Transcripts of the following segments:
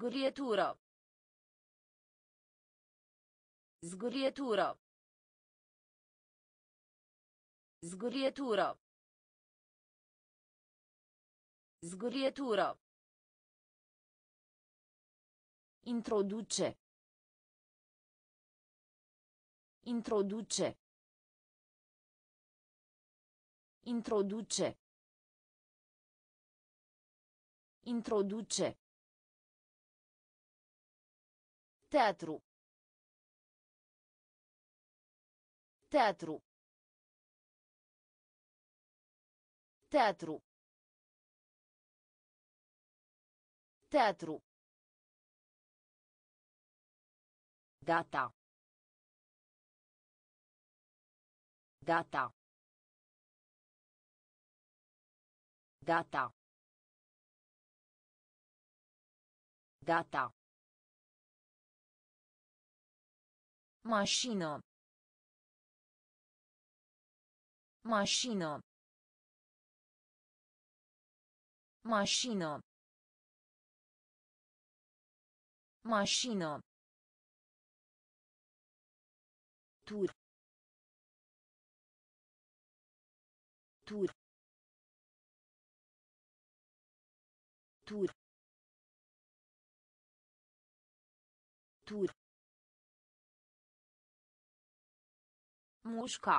Zgorjeturo. Zgorjeturo. Zgorjeturo. Zgorjeturo. Introduce. Introduce. Introduce. Introduce. Teatru. Teatru. Teatru. Teatru. Data. Data. Data. Data. Mașină. Mașină. Mașină. Mașină. Tur. Tur. Tur. Tur. Mușca.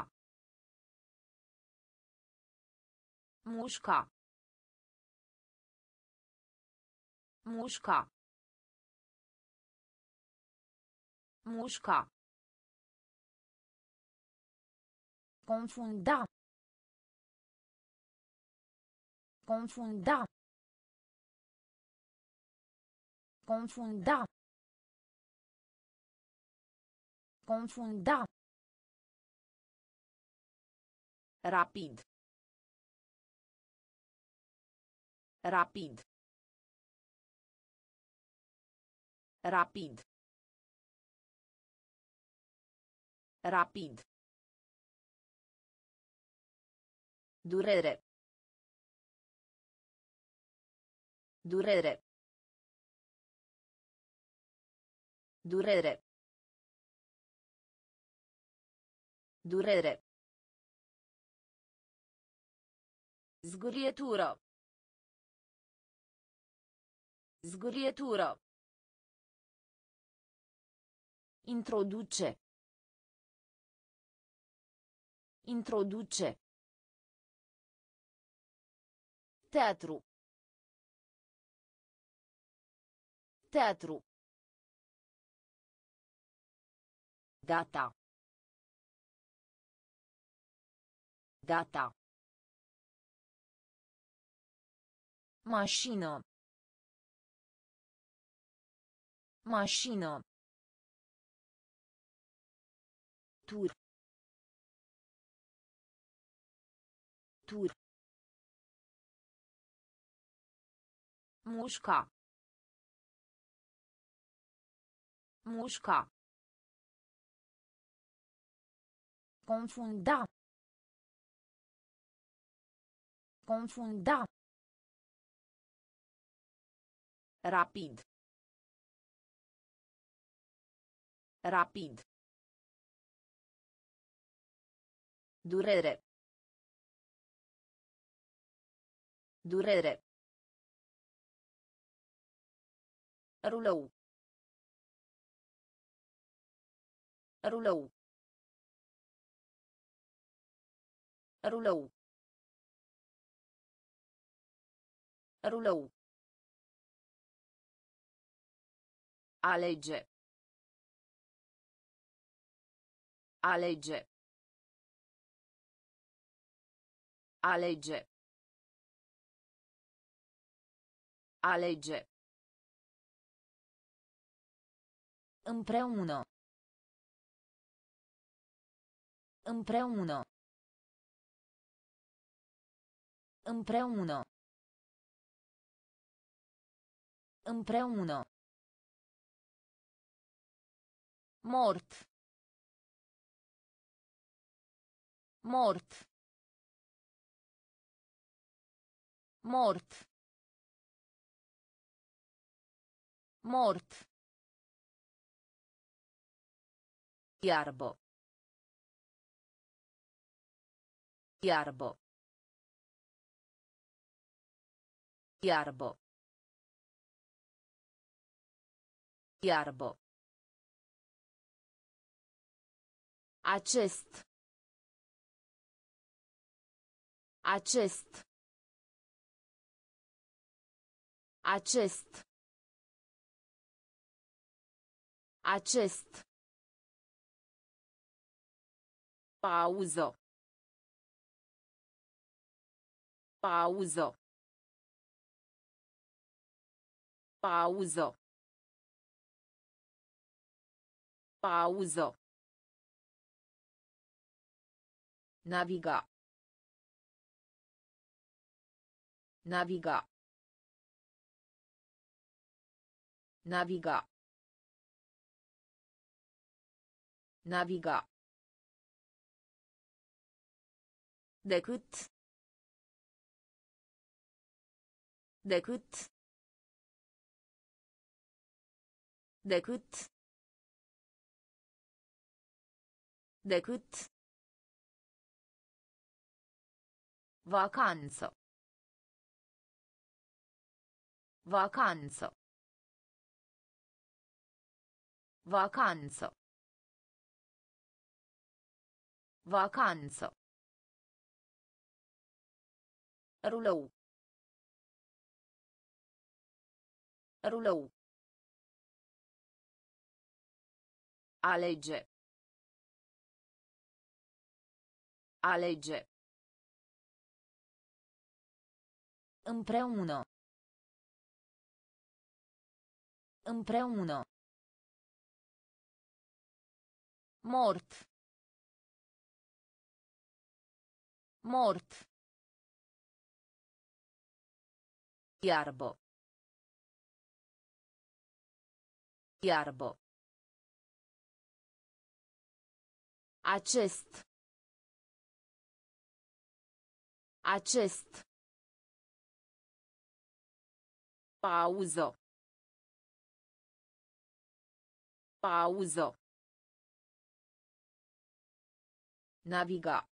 Mușca. Mușca. Mușca. Confunda. Confunda. Confunda. Confunda. Rapid. Rapid. Rapid. Rapid. Durere. Durere. Durere. Durere. Zgurietură. Zgurietură. Introduce. Introduce. Teatru. Teatru. Data. Data. Mașină. Mașină. Tur. Tur. Mușca. Mușca. Confunda. Confunda. Rapid. Rapid. Durere. Durere. Rulou. Rulou. Rulou. Rulou. Alege. Alege. Alege. Alege. Împreună. Împreună. Împreună. Împreună. Mort. Mort. Mort. Mort. Iarbă. Iarbă. Iarbă. Iarbă. Acest. Acest. Acest. Acest. Pauză. Pauză. Pauză. Pauză. ナビガ。ナビがナビがナビがデクッデクッデクッデクッ Vacanță. Vacanță. Vacanță. Vacanță. Rulou. Rulou. Alege. Alege. Împreună. Împreună. Mort. Mort. Iarbă. Iarbă. Acest. Acest. Pauză. Pauză. Naviga.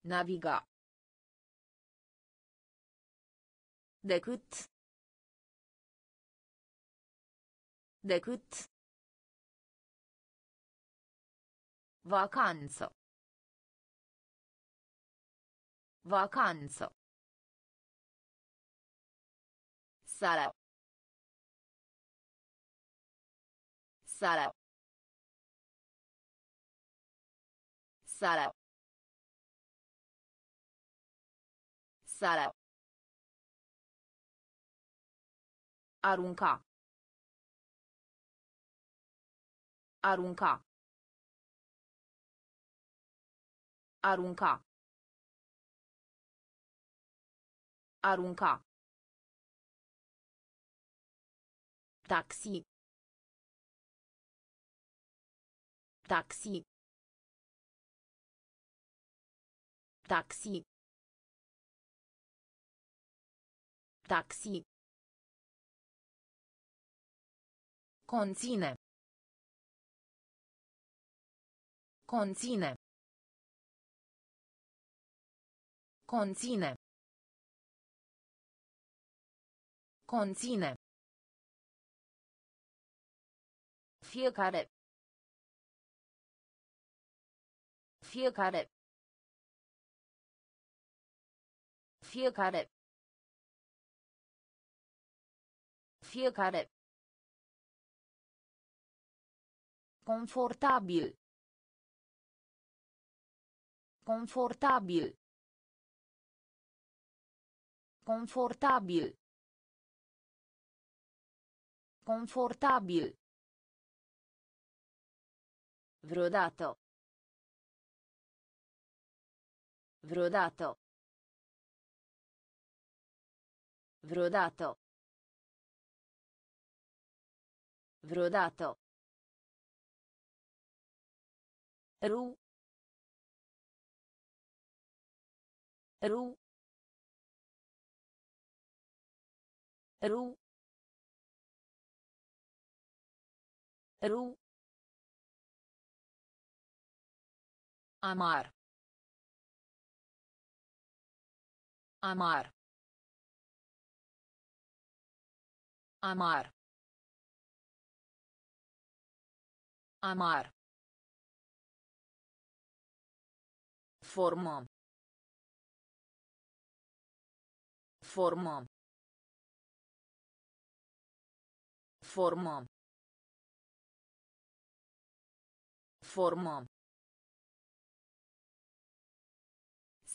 Naviga. Decât. Decât. Vacanță. Vacanță. Sala. Sala. Sala. Sala. Arunca. Arunca. Arunca. Arunca. Taxi. Taxi. Taxi. Taxi. Conține. Conține. Conține. Conține. Fiecare. Fiecare. Fiecare. Fiecare. Confortabil. Confortabil. Confortabil. Confortabil. Vreodată. Vreodată. Vreodată. Vreodată. Ru. Ru. Ru. Ru. Amar. Amar. Amar. Amar. Formă. Formă. Formă. Formă.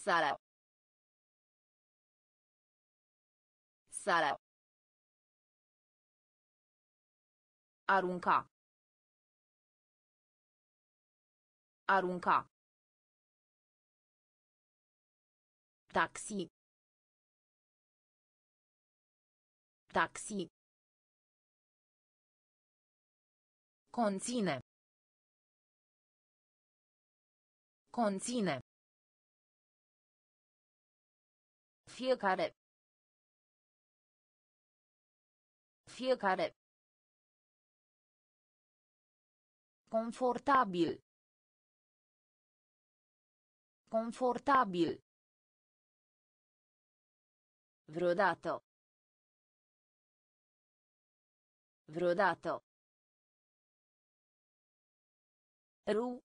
Sala. Sala. Arunca. Arunca. Taxi. Taxi. Conține. Conține. Fiecare. Fiecare. Confortabil. Confortabil. Vreodată. Vreodată. Ru.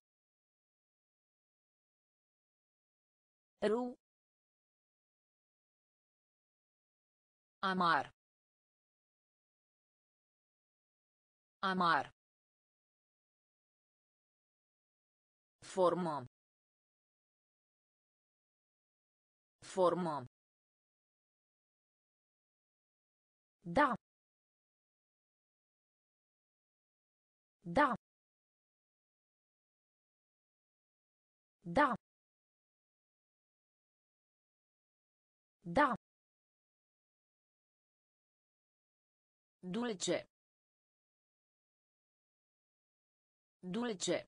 Ru. Amar. Amar. Formă. Formă. Da. Da. Da. Da. Dulce. Dulce.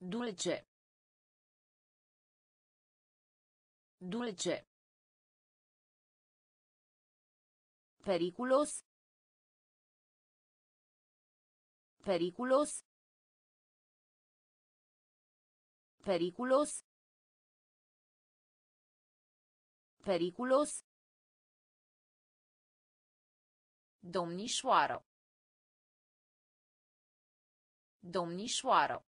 Dulce. Dulce. Periculos. Periculos. Periculos. Periculos. Domnișoară. Domnișoară.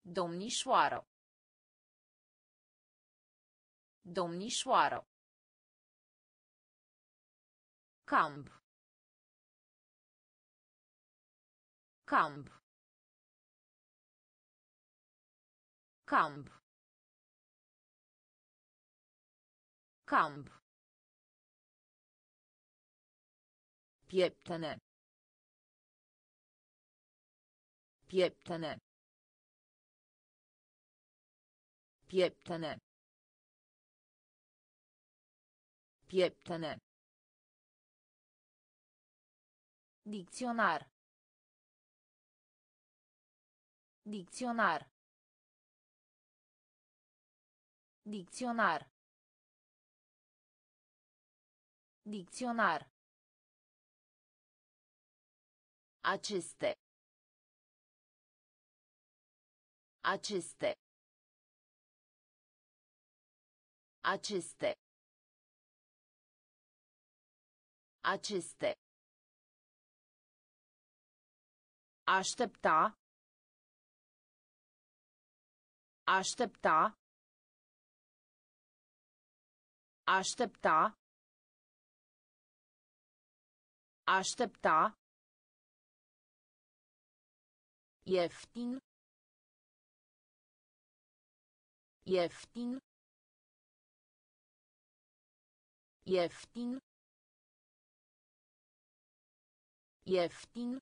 Domnișoară. Domnișoară. Camp. Camp. Camp. Camp. Pieptene. Pieptene. Pieptene. Pieptene. Dicționar. Dicționar. Dicționar. Dicționar. Aceste. Aceste. Aceste. Aceste. Aștepta. Aștepta. Aștepta. Aștepta. Ieftin. Ieftin. Ieftin. Ieftin.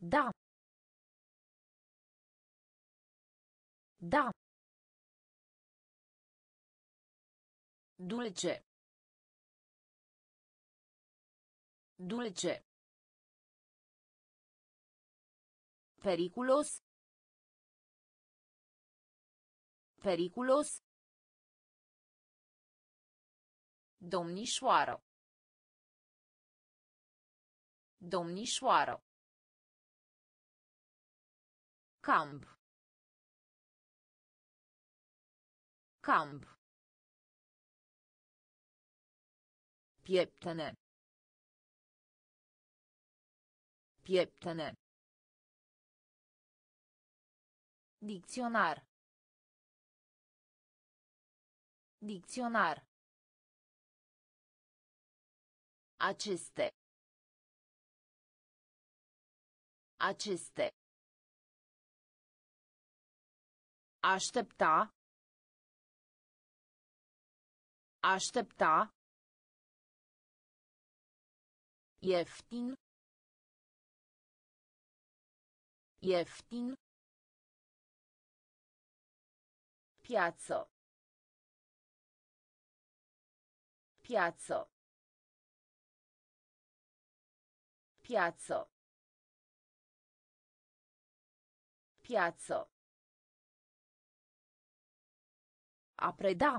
Da. Da. Dulce. Dulce. Periculos. Periculos. Domnișoară. Domnișoară. Camp. Camp. Pieptene. Pieptene. Dicționar. Dicționar. Aceste. Aceste. Aștepta. Aștepta. Ieftin. Ieftin. Piață. Piață. A preda.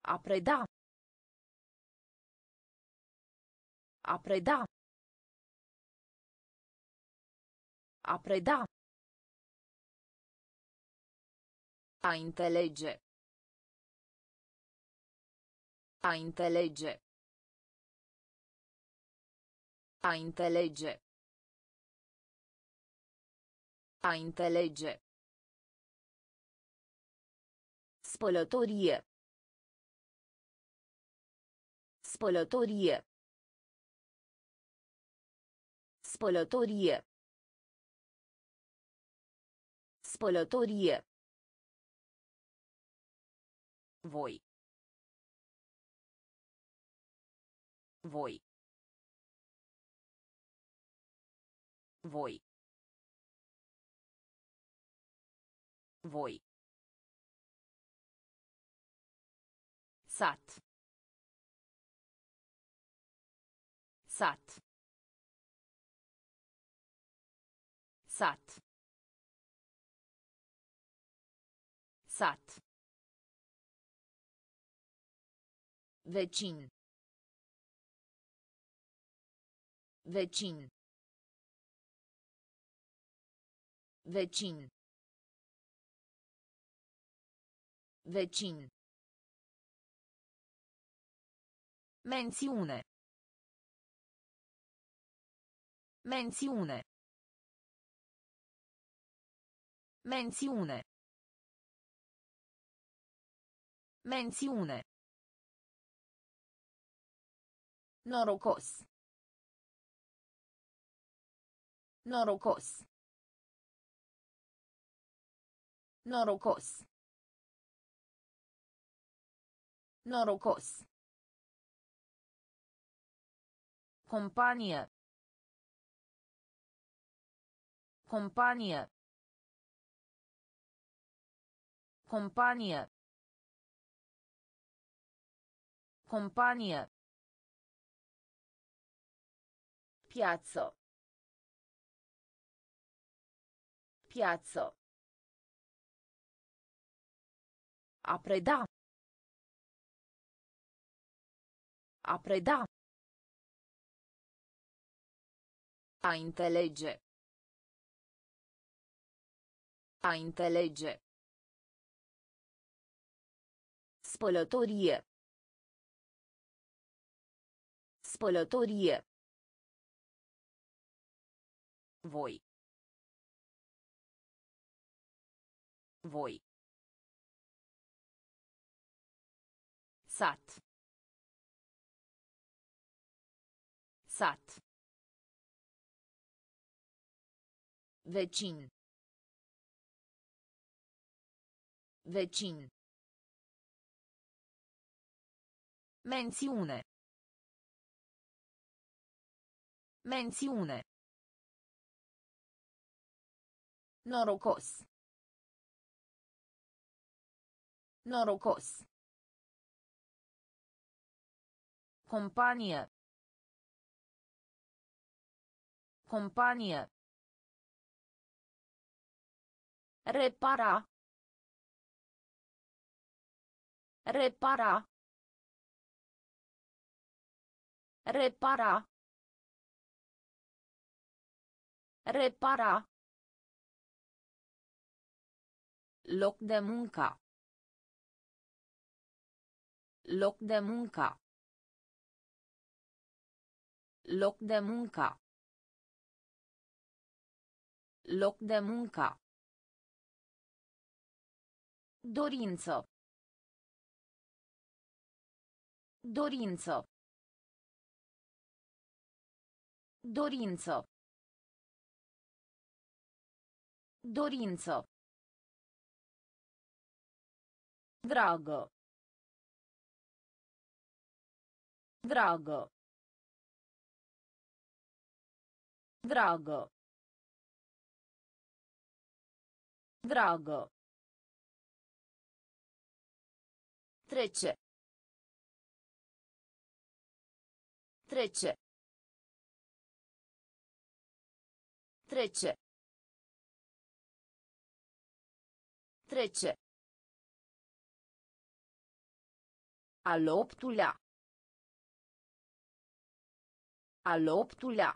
A preda. A preda. A preda. A înțelege. A înțelege. A înțelege. A înțelege. Spălătorie. Spălătorie. Spălătorie. Spălătorie. Voi. Voi. Voi. Voi. Sat. Sat. Sat. Sat. Vecin. Vecin. Vecin. Vecin. Mențiune. Mențiune. Mențiune. Mențiune. Norocos. Norocos. Norocos. Norocos. Companie. Companie. Companie. Companie. Piață. Piață. A preda. A preda. A înțelege. A înțelege. Spălătorie. Spălătorie. Voi. Voi. Sat. Sat. Vecin. Vecin. Mențiune. Mențiune. Norocos. Norocos. Companie. Companie. Repara. Repara. Repara. Repara. Loc de muncă. Loc de muncă. Loc de muncă. Loc de muncă. Dorință. Dorință. Dorință. Dorință. Dragă. Dragă. Dragă. Dragă. Trece. Trece. Trece. Trece. Al optulea. Al optulea.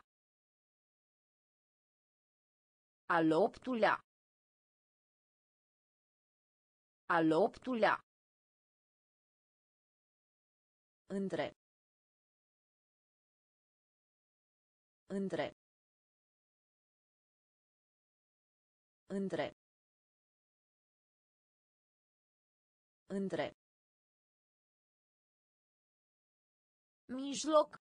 Al optulea. Al optulea. Între. Între. Între. Între. Mijloc.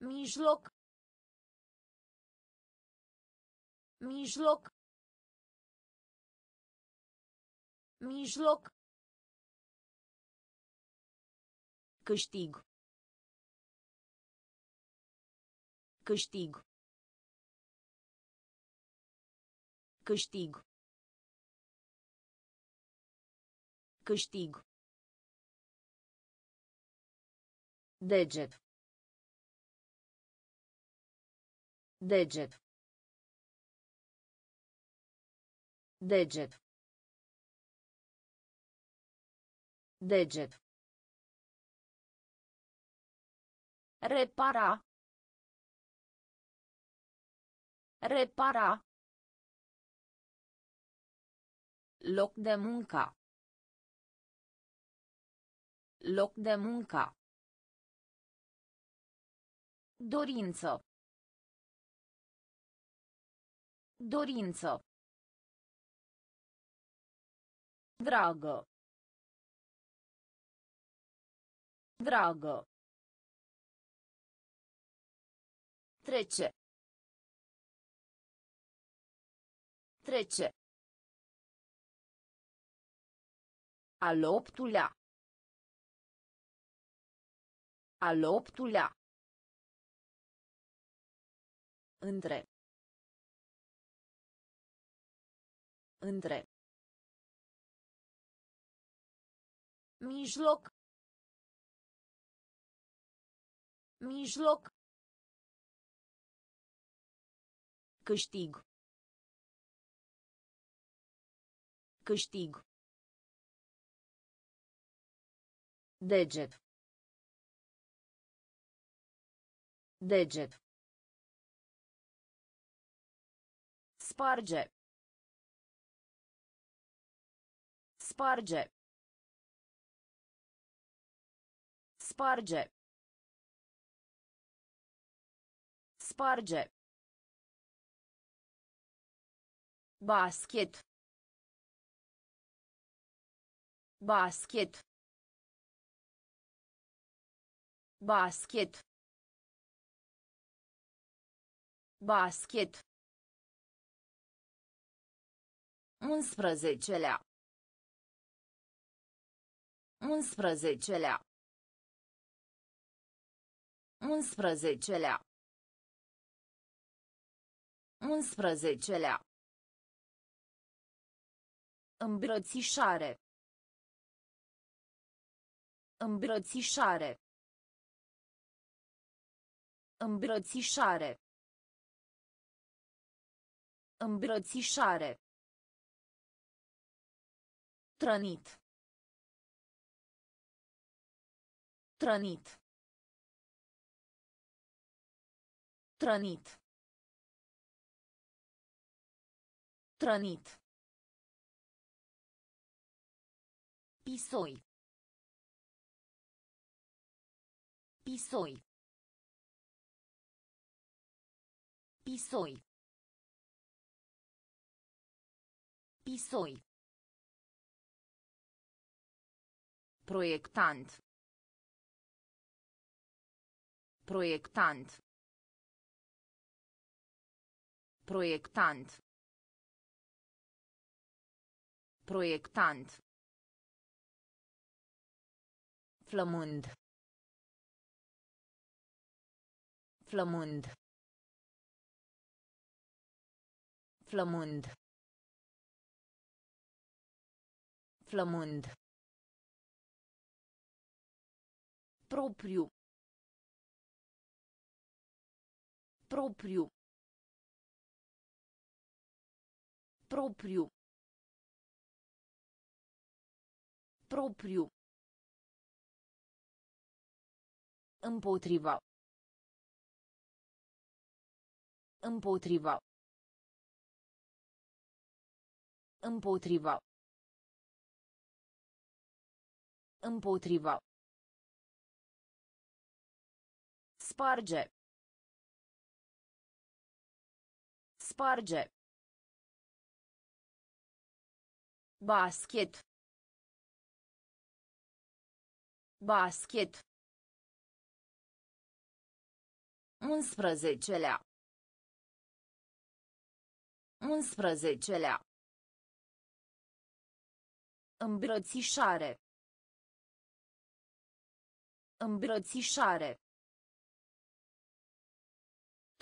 Mijloc. Mijloc. Mijloc. Câștig. Câștig. Câștig. Câștig. Deget. Deget. Deget. Deget. Repara. Repara. Loc de muncă. Loc de muncă. Dorință. Dorință. Dragă. Dragă. Trece. Trece. Al optulea. Al optulea. Între. Între. Mijloc. Mijloc. Câștig. Câștig. Deget. Deget. Sparge. Sparge. Sparge. Sparge. Basket. Basket. Basket. Basket. Unsprezecelea. Unsprezecelea. Unsprezecelea. Unsprezecelea. Îmbrățișare. Îmbrățișare. Îmbrățișare. Îmbrățișare. Trănit. Trănit. Trănit. Trănit. Pisoi. Pisoi. Pisoi. Pisoi. Proiectant. Proiectant. Proiectant. Proiectant. Flămând. Flămând. Flămând. Flămând. Propriu. Propriu. Propriu. Propriu. Împotriva. Împotriva. Împotriva. Împotriva. Sparge. Sparge. Basket. Basket. Unsprezecelea. Unsprezecelea. Îmbrățișare. Îmbrățișare.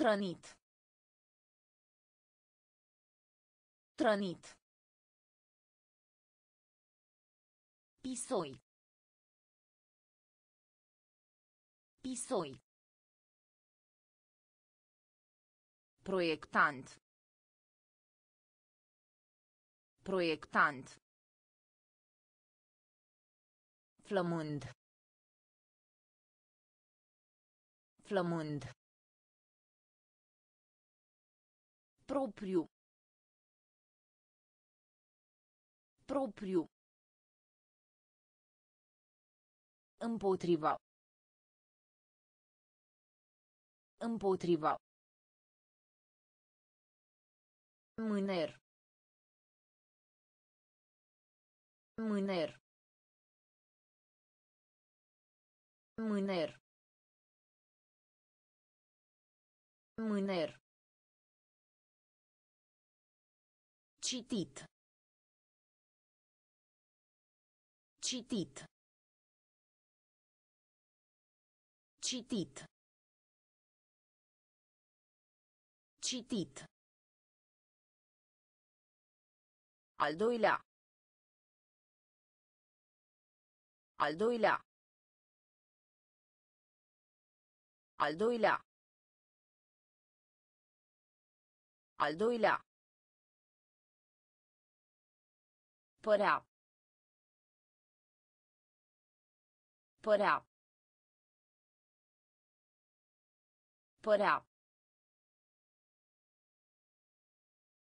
Trănit. Trănit. Pisoi. Pisoi. Proiectant. Proiectant. Flămând. Flămând. Propriu. Propriu. Împotriva. Împotriva. Mâner. Mâner. Mâner. Mâner. Citit. Citit. Citit. Citit. Al doilea. Al doilea. Al doilea. Al doilea. Părea. Părea. Părea.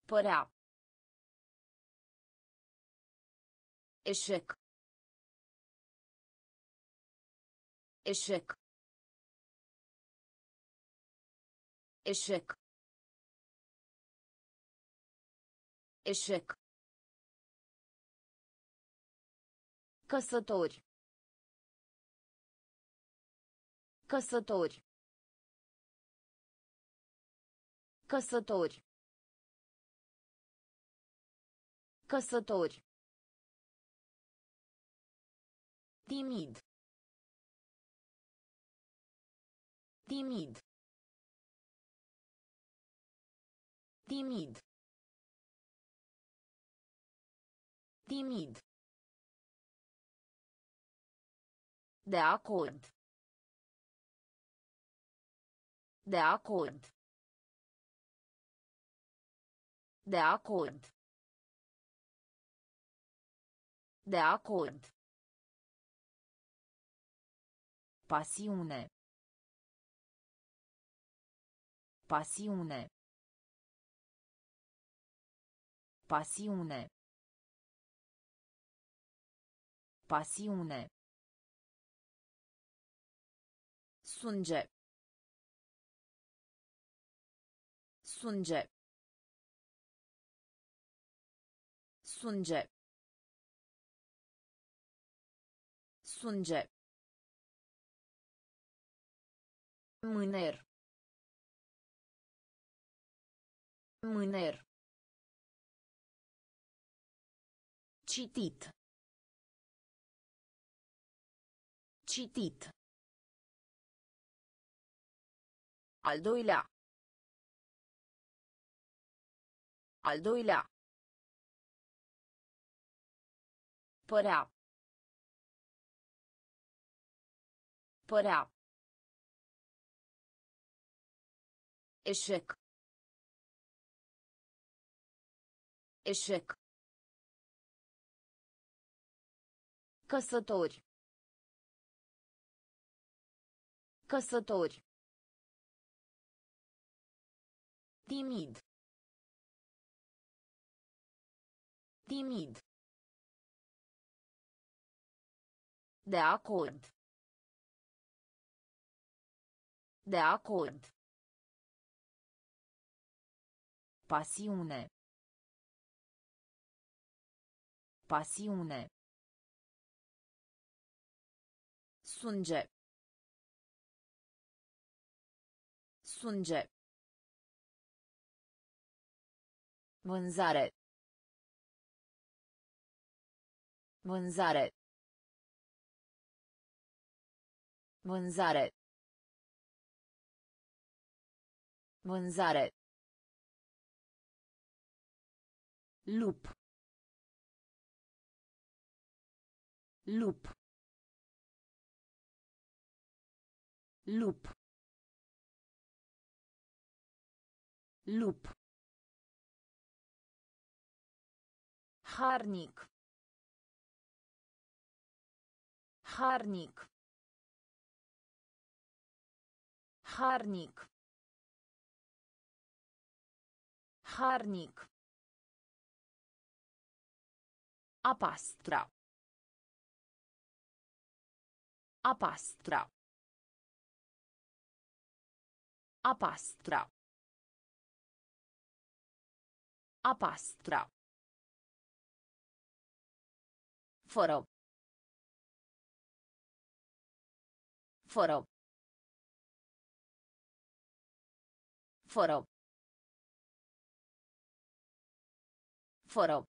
Părea. Eșec. Eșec. Eșec. Eșec. Căsători. Căsători. Căsători. Căsători. Timid. Timid. Timid. Timid. De acord. De acord. De acord. De acord. Pasiune. Pasiune. Pasiune. Pasiune. Sunge. Sunge. Sunge. Sunge. Mâner. Mâner. Citit. Citit. Al doilea. Al doilea. Părea. Părea. Eșec. Eșec. Căsători. Căsători. Timid. Timid. De acord. De acord. Pasiune. Pasiune. Sunge. Sunge. Vânzare. Vânzare. Vânzare. Vânzare. Lup. Lup. Lup. Lup. Harnic. Harnic. Harnic. Harnic. A pastra. A pastra. A pastra. A pastra. Fără. Fără. Fără. Fără.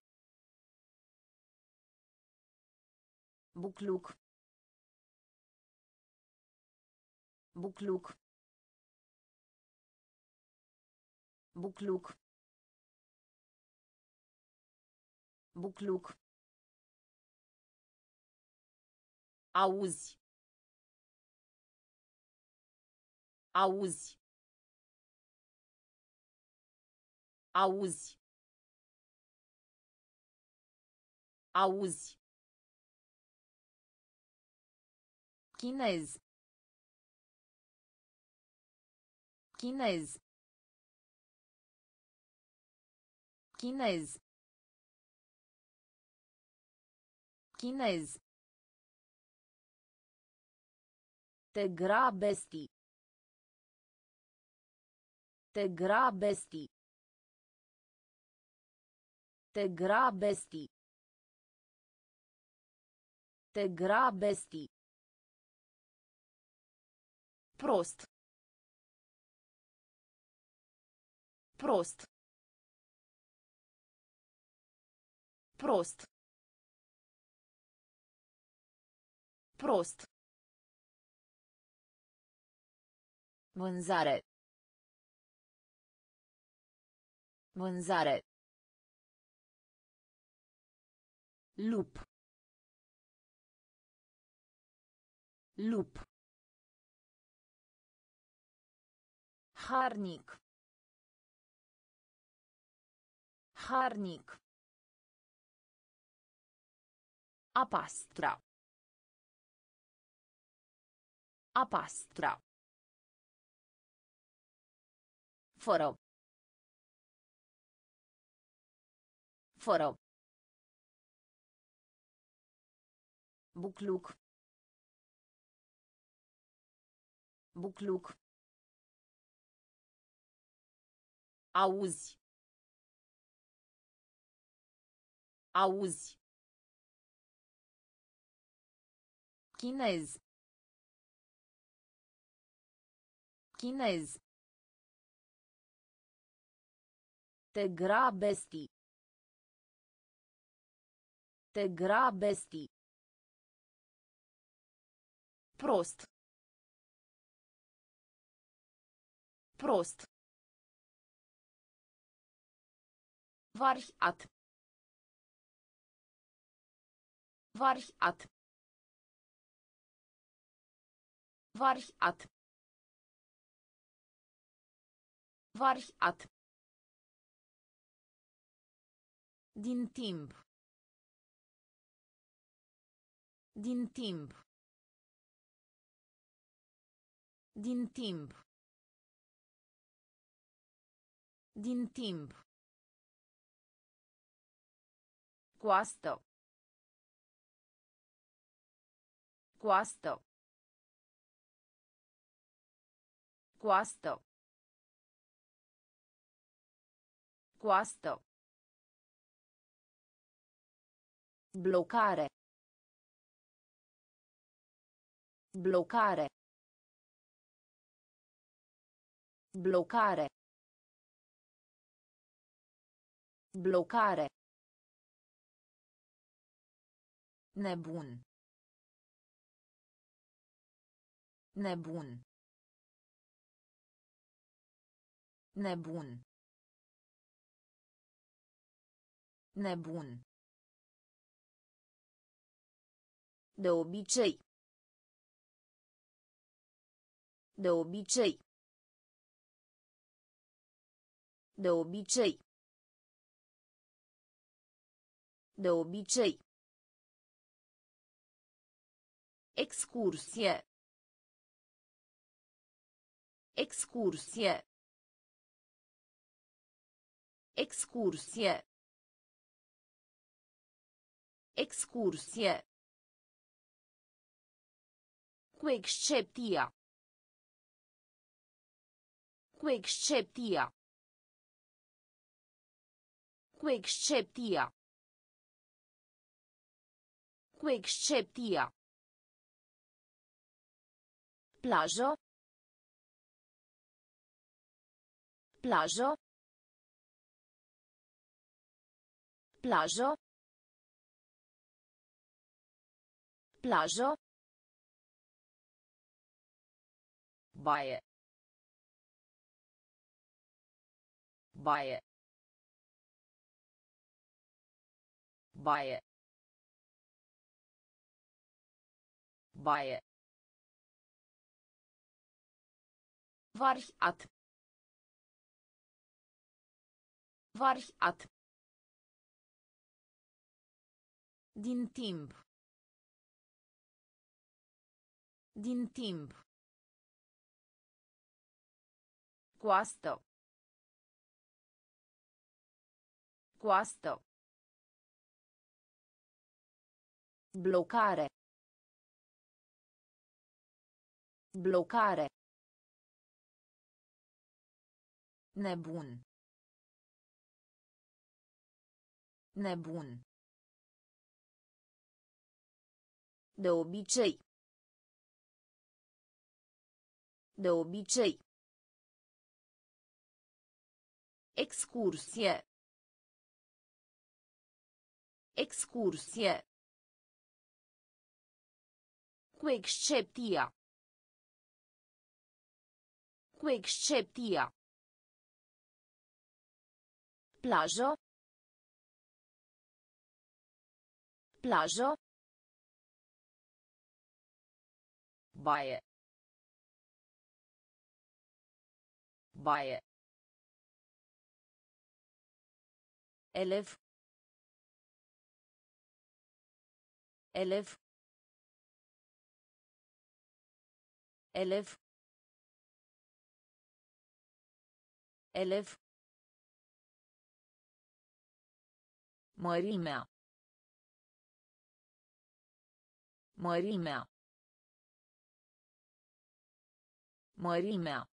Bucluc. Bucluc. Bucluc. Bucluc. Auzi. Auzi. Auzi. Auzi. Chinês. Chinês. Chinês. Chinês. Te grabesti. Te grabesti. Te grabesti. Te grabesti. Prost. Prost. Prost. Prost. Vânzare. Vânzare. Lup. Lup. Harnic. Harnic. Apastra. Apastra. Foro. Foro. bukluk bukluk Auzi. Auzi. Chinês. Chinês. Te grabesti. Te grabesti. Prost. Prost. Variat. Variat. Variat. Variat. Din timp. Din timp. Din timp. Din timp. Coastă. Coastă. Coastă. Coastă. Blocare. Blocare. Blocare. Blocare. Nebun. Nebun. Nebun. Nebun. De obicei. De obicei. De obicei. De obicei. Excursie. Excursie. Excursie. Excursie. Cu excepția. Cu excepția. Cu excepția. Cu excepția. Plajă. Plajă. Plajă. Plajă. Baie baie baie baie Variat. Variat. Din timp. Din timp. Coastă. Coastă. Blocare. Blocare. Nebun. Nebun. De obicei. De obicei. Excursie. Excursie. Cu excepția. Cu excepția. Plajă. Plajă. Baie. Baie. Elev. Elev. Elev. Elev. Mărimea. Mărimea. Mărimea.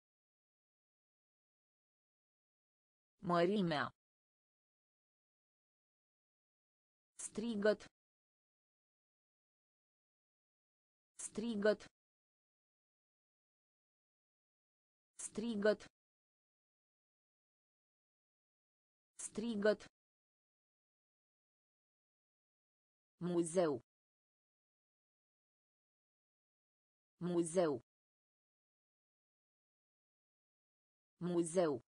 Mărimea. Strigăt. Strigăt. Strigăt. Strigăt. Muzeu. Muzeu. Muzeu.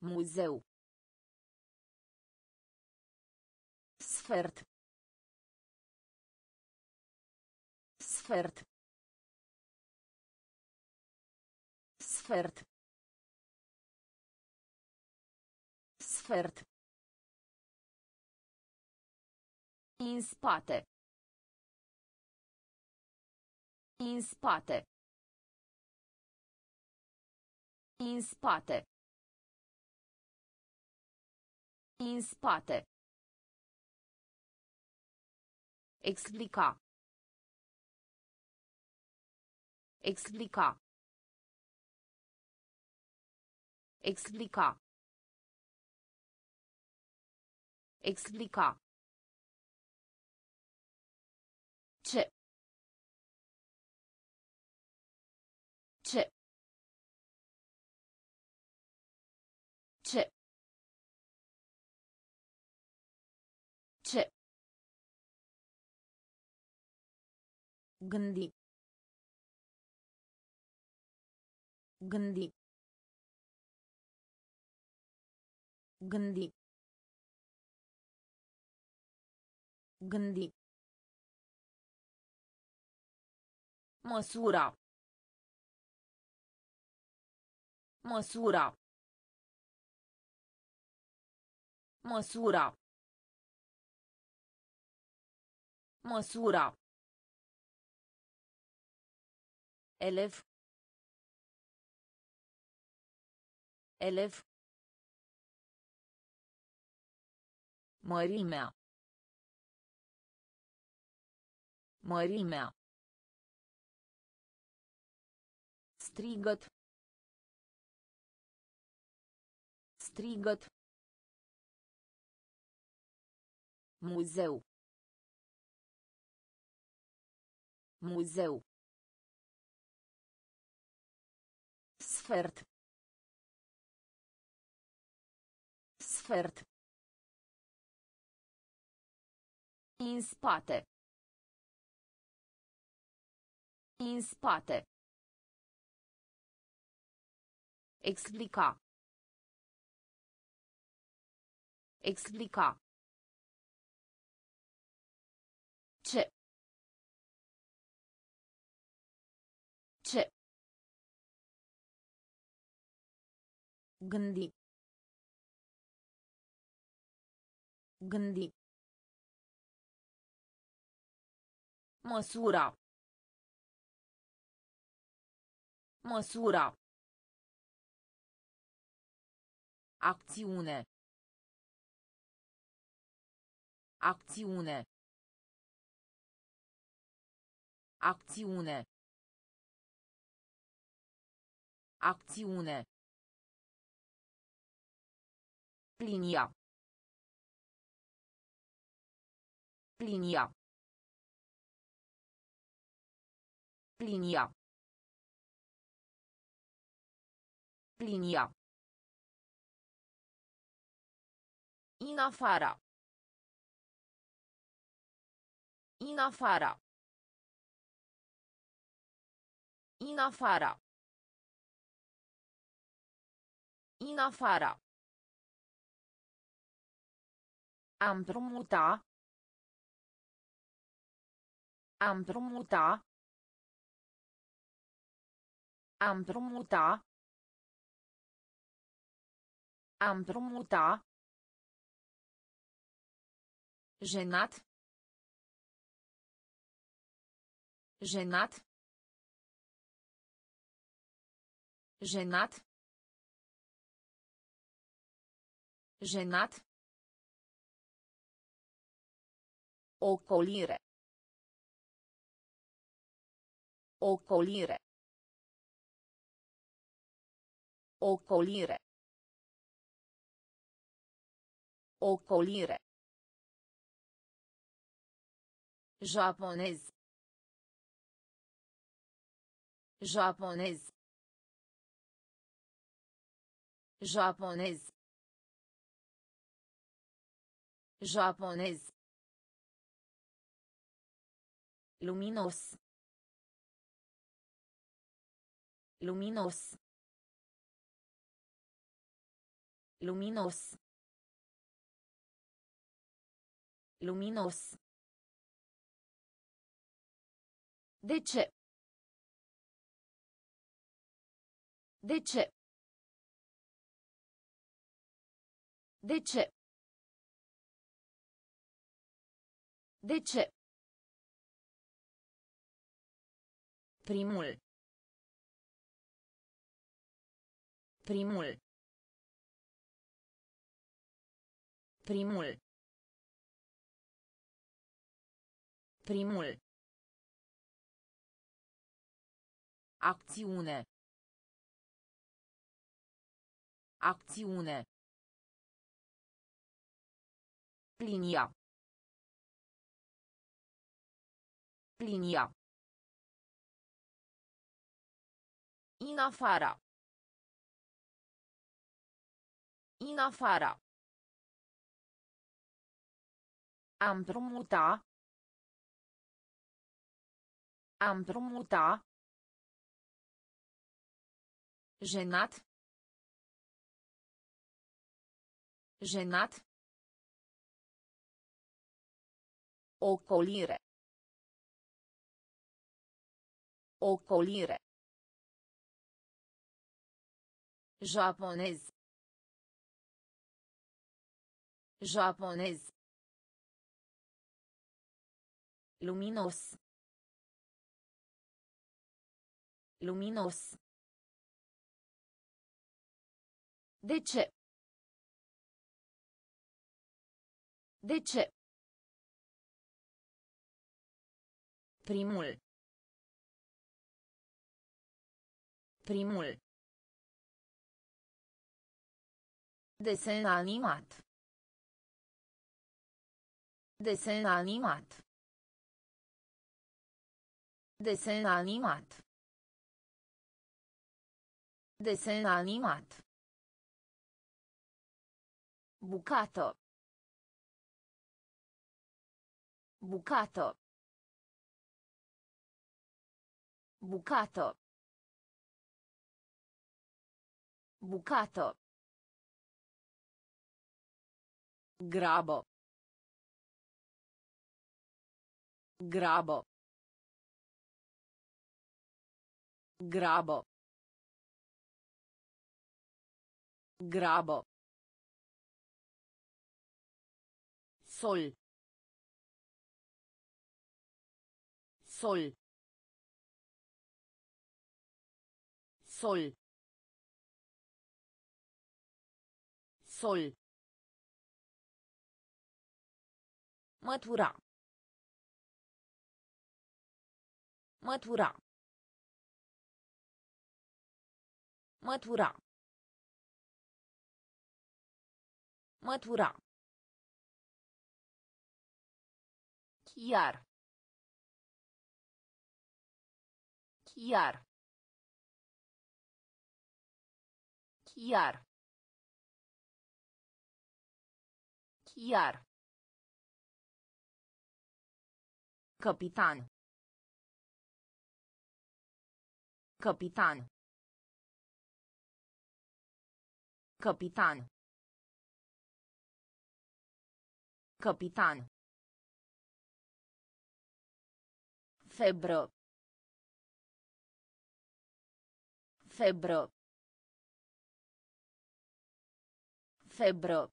Muzeu. Sfert. Sfert. Sfert. Sfert. În spate. În spate. În spate. În spate. Explica. Explica. Explica. Explica. Gândi. Gândi. Gândi. Gândi. Măsura. Măsura. Măsura. Măsura. Elev. Elev. Mărimea. Mărimea. Strigăt. Strigăt. Muzeu. Muzeu. Sfert. Sfert. În spate. În spate. Explica. Explica. Gândi. Gândi. Măsura. Măsura. Acțiune. Acțiune. Acțiune. Acțiune. Linia. Linia. Linia. Linia. In afara. In afara. In afara. In afara. Am promuta. Am promuta. Am promuta. Am drumuta. Jenat. Jenat. Jenat. Jenat. Ocolire. Ocolire. Ocolire. Ocolire. Japonez. Japonez. Japonez. Japonez. Luminos. Luminos. Luminos. Luminos. De ce? De ce? De ce? De ce? Primul. Primul. Primul. Primul. Acțiune. Acțiune. Linia. Linia. In afara. In afara. Am drumuta. Am drumuta. Jenat. Jenat. Ocolire. Ocolire. Japonez. Japonez. Luminos. Luminos. De ce? De ce? Primul. Primul. Desen animat. Desen animat. Desen animat. Desen animat. Bucato. Bucato. Bucato. Bucato. Grabo. Grabo. Grabo. Grabo. Sol. Sol. Sol. Sol. Mătura. Mătura. Mătura. Mătura. Chiar. Chiar. Chiar. Chiar. Capitan. Capitan. Capitan. Capitan. Febră. Febră. Febră.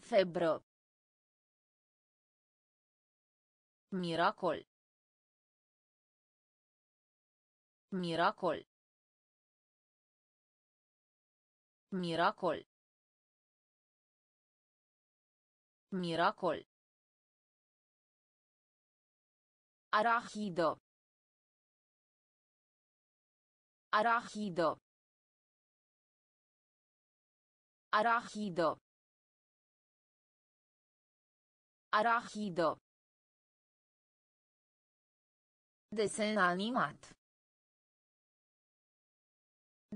Febră. Miracol. Miracol. Miracol. Miracol. Arahidă. Arahidă. Arahidă. Arahidă. Desen animat.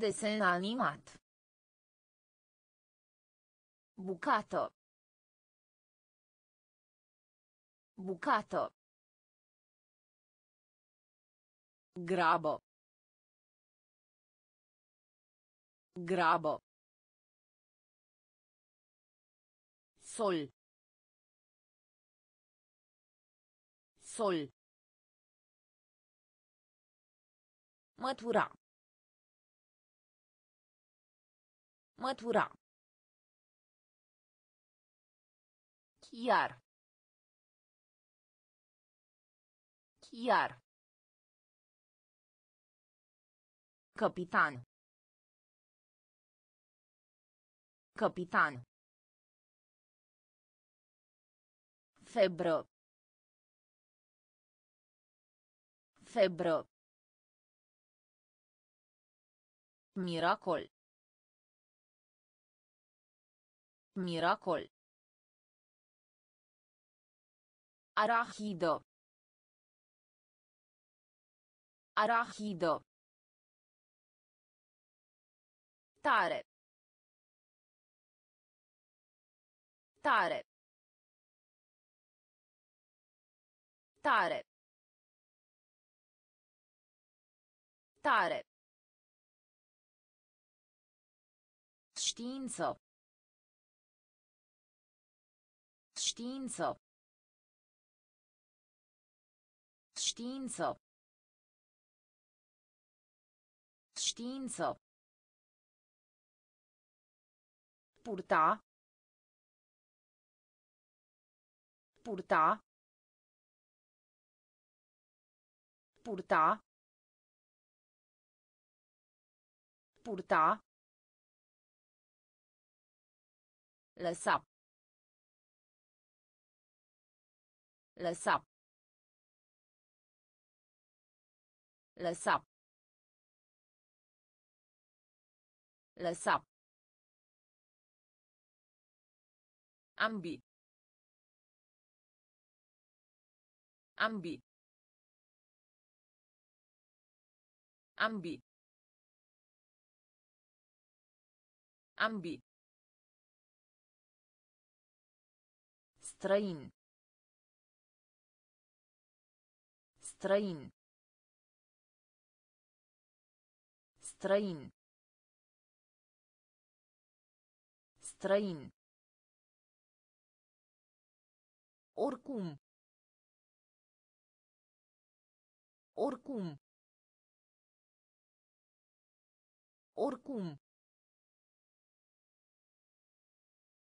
Desen animat. Bucată. Bucată. Grabă. Grabă. Sol. Sol. Mătura. Mătura. Chiar. Chiar. Capitan. Capitan. Febră. Febră. Miracol. Miracol. Arahidă. Arahidă. Tare. Tare. Tare. Tare. Știință. Știință. Știință. Știință. Purta. Purta. Purta. Purta. Lăsa. Lăsa. Lăsa. Lăsa. Ambi. Ambi. Ambi. Ambi. Străin. Străin. Străin. Străin. Oricum. Oricum. Oricum.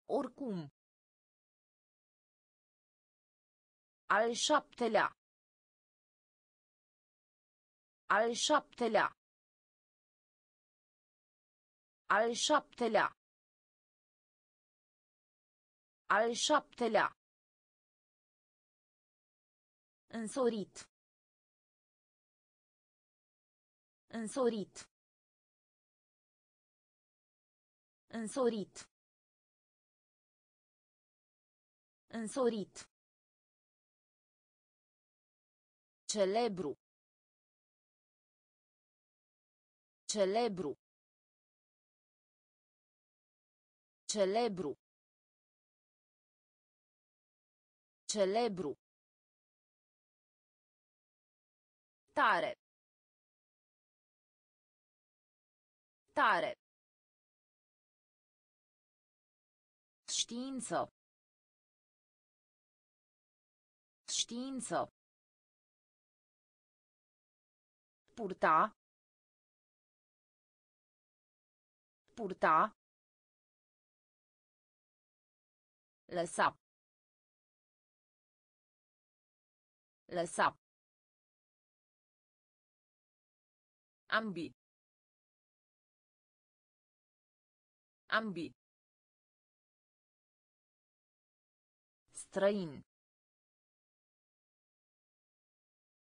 Oricum. Al șaptelea. Al șaptelea. Al șaptelea. Al șaptelea. Însorit. Însorit. Însorit. Însorit. Celebru. Celebru. Celebru. Celebru. Tare. Tare. Știință. Știință. Purta. Purta. Lăsa. Lăsa. Ambi. Ambi. Străin.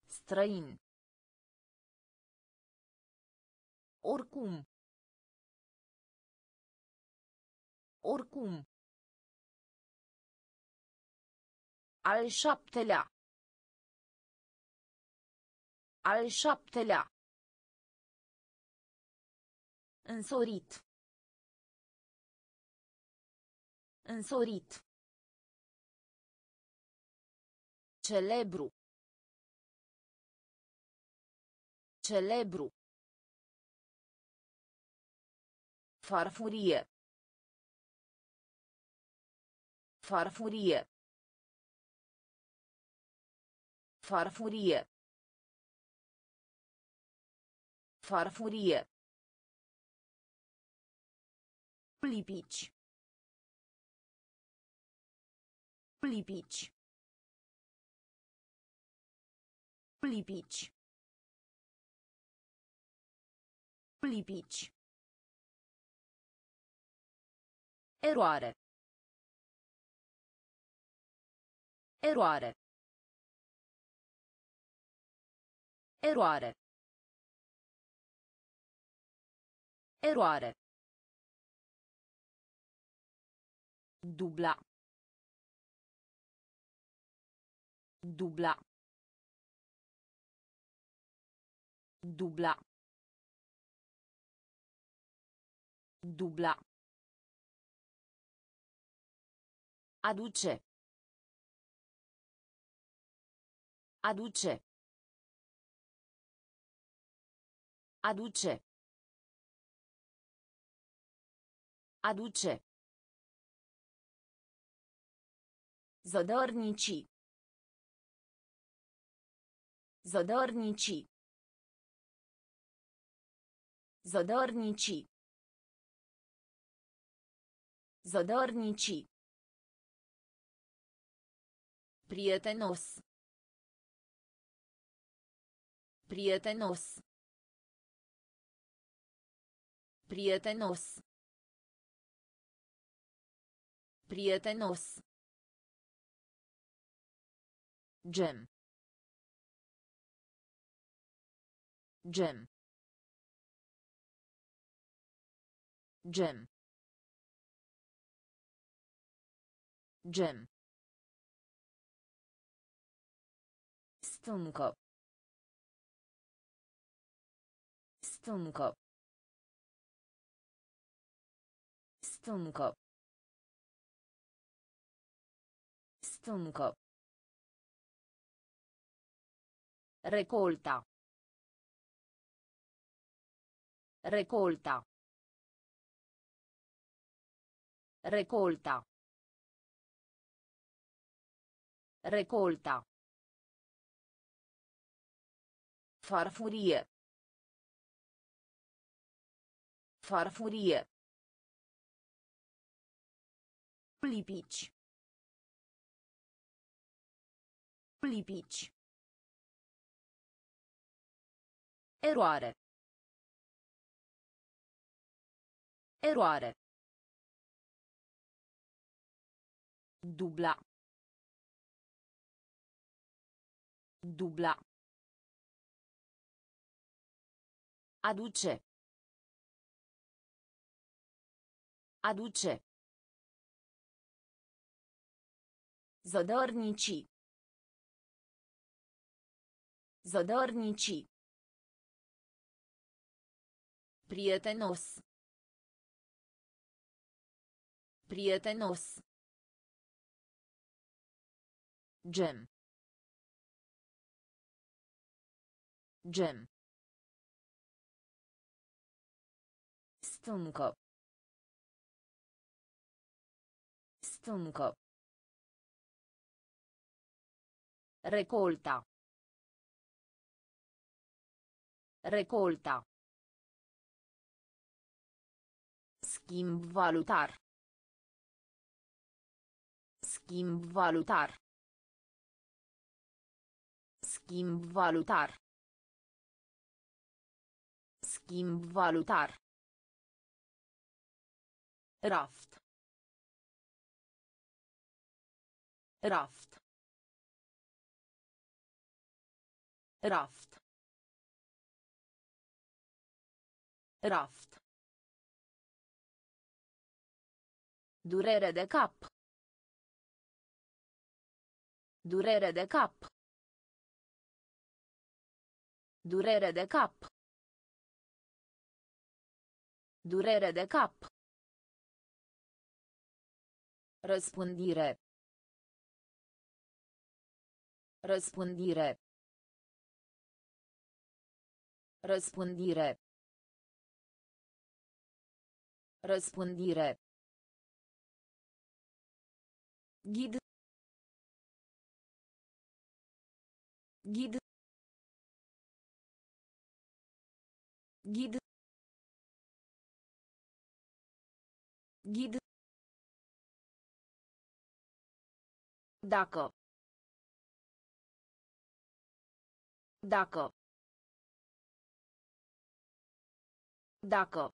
Străin. Oricum. Oricum. Al șaptelea. Al șaptelea. Însorit. Însorit. Celebru. Celebru. Farfurie. Farfurie. Farfurie. Farfurie. Lipici. Lipici. Lipici. Lipici. Eroare. Eroare. Eroare. Eroare. Dubla. Dubla. Dubla. Dubla. Aduce. Aduce. Aduce. Aduce. Zădărnicii. Zădărnicii. Zădărnicii. Zădărnicii. Prietenos. Prietenos. Prietenos. Prietenos. Gem. Gem. Gem. Gem. Stâncă. Stâncă. Stâncă. Stâncă. Recolta. Recolta. Recolta. Recolta. Farfurie. Farfurie. Lipici. Lipici. Eroare. Eroare. Dubla. Dubla. Aduce. Aduce. Zădărnicii. Zădărnicii. Prietenos. Prietenos. Gem. Gem. Stâncă. Stâncă. Recolta. Recolta. Schimb valutar. Schimb valutar. Schimb valutar. Schimb valutar. Raft. Raft. Raft. Raft. Durere de cap. Durere de cap. Durere de cap. Durere de cap. Răspândire. Răspândire. Răspândire. Răspândire. Ghid. Ghid. Ghid. Ghid. Dacă. Dacă. Dacă.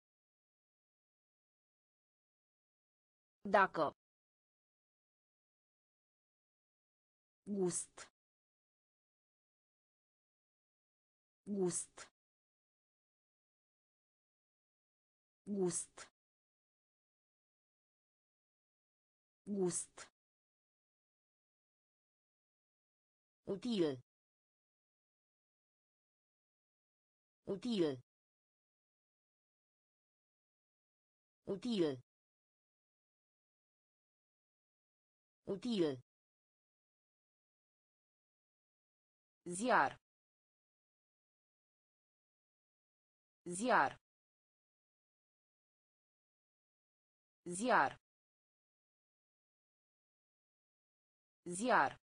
Dacă. Gust. Gust. Gust. Gust. Util. Util. Util. Util. Ziar. Ziar. Ziar. Ziar.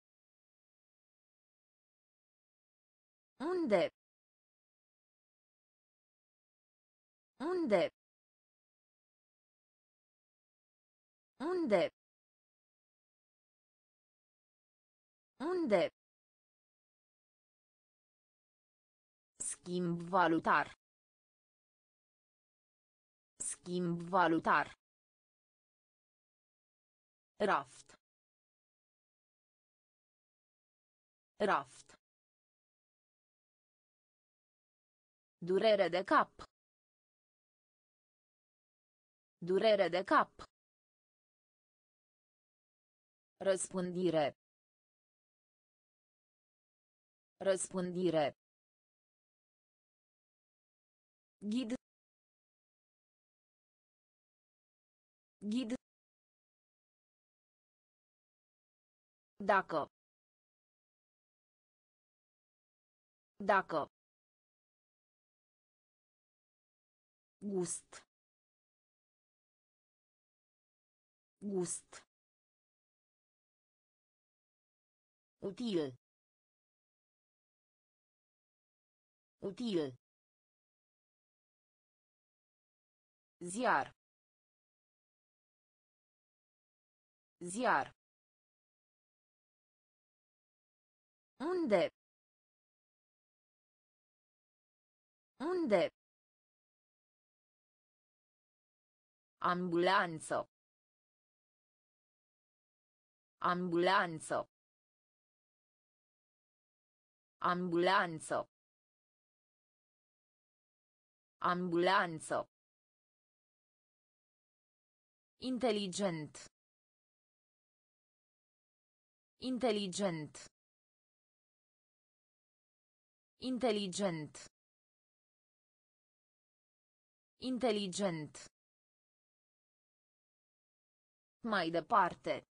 Unde? Unde? Unde? Unde? Schimb valutar. Schimb valutar. Raft. Raft. Durere de cap. Durere de cap. Răspândire. Răspândire. Ghid. Ghid. Dacă. Dacă. Gust. Gust. Util. Util. Ziar. Ziar. Unde? Unde? Ambulanță. Ambulanță. Ambulanță. Ambulanță. Inteligent. Inteligent. Inteligent. Inteligent. Mai departe.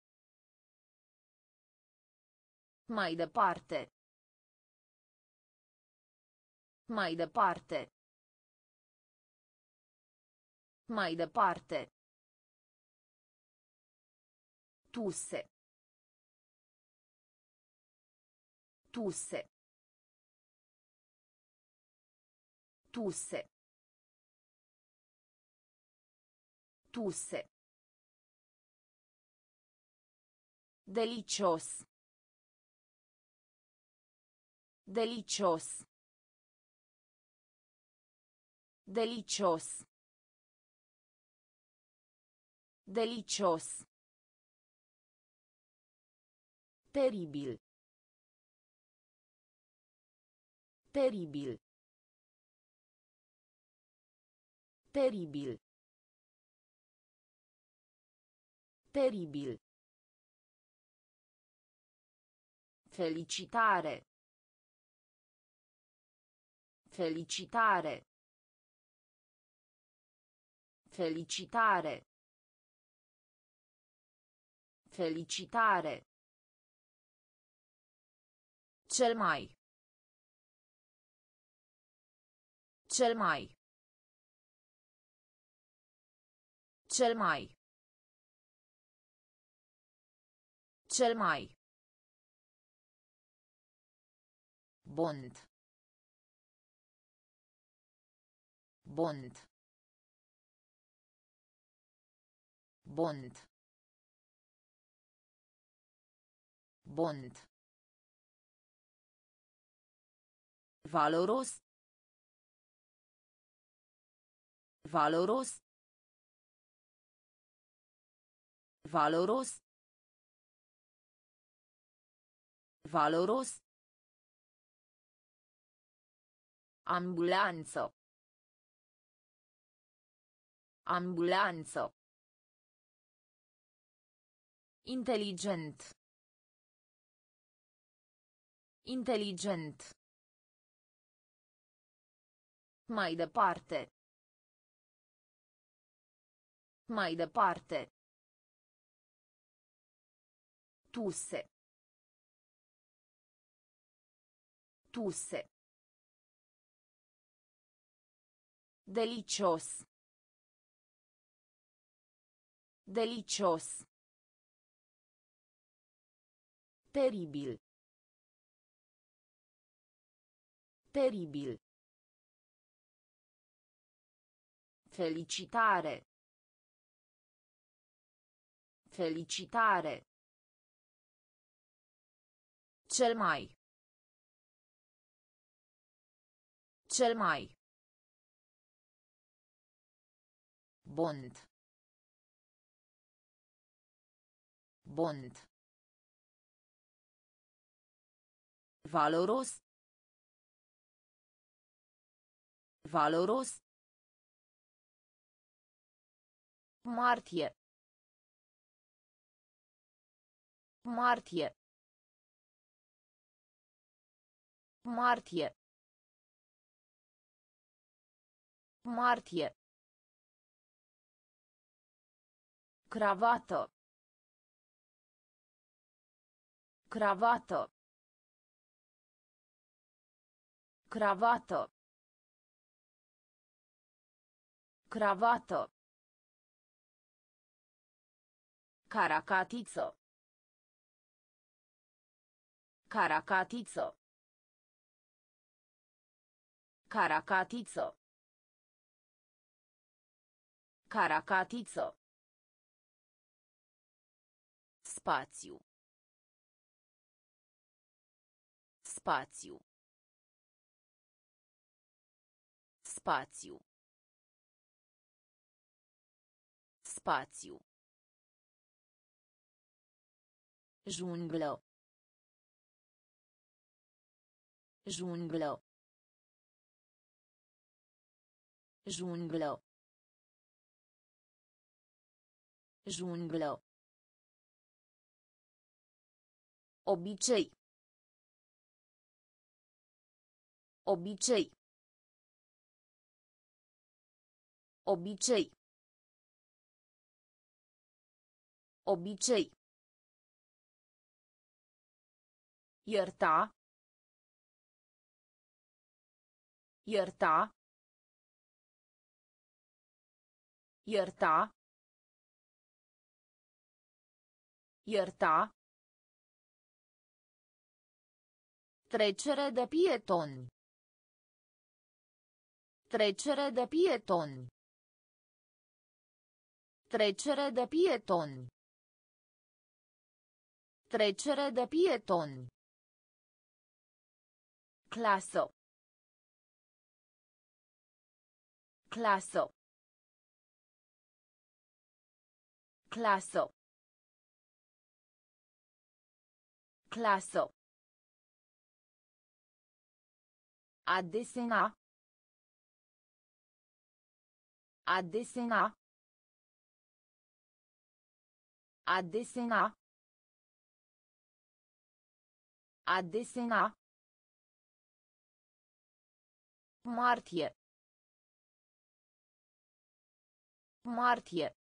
Mai departe. Mai departe. Mai departe. Tusse. Tusse. Tusse. Tuse. Delicios. Delicios. Delicios. Delicios. Teribil. Teribil. Teribil. Teribil. Felicitare. Felicitare. Felicitare. Felicitare. Cel mai. Cel mai. Cel mai. Cel mai. Bond. Bond. Bond. Bond. Valoros. Valoros. Valoros. Valoros. Ambulanță. Ambulanță. Inteligent. Inteligent. Mai departe. Mai departe. Tuse. Tuse. Delicios. Delicios. Teribil. Teribil. Felicitare. Felicitare. Cel mai. Cel mai. Bond. Bond. Valoros. Valoros. Martie. Martie. Martie. Martie. Cravată. Cravată. Cravată. Cravată. Caracatiță. Caracatiță. Caracatiță. Caracatiță. Spațiu. Spațiu. Spațiu. Spațiu. Junglă. Junglă. Junglă. Junglă. Obicei. Obicei. Obicei. Obicei. Ierta. Ierta. Ierta. Ierta. Trecere de pietoni. Trecere de pietoni. Trecere de pietoni. Trecere de pietoni. Clasă. Clasă. Clasă. Clasă. A desena. A desena. A desena. A desena. Martie. Martie.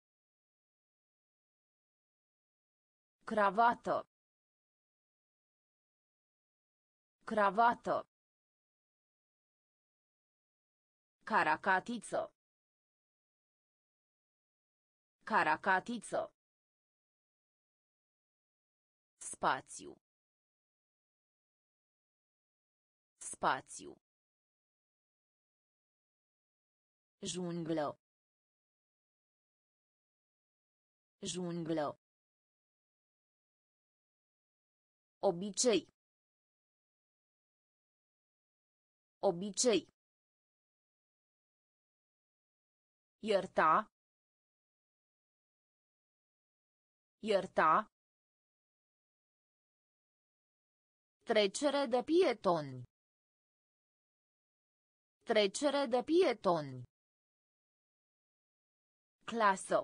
Cravată. Cravată. Caracatiță. Caracatiță. Spațiu. Spațiu. Junglă. Junglă. Obicei. Obicei. Ierta. Ierta. Trecere de pietoni. Trecere de pietoni. Clasă.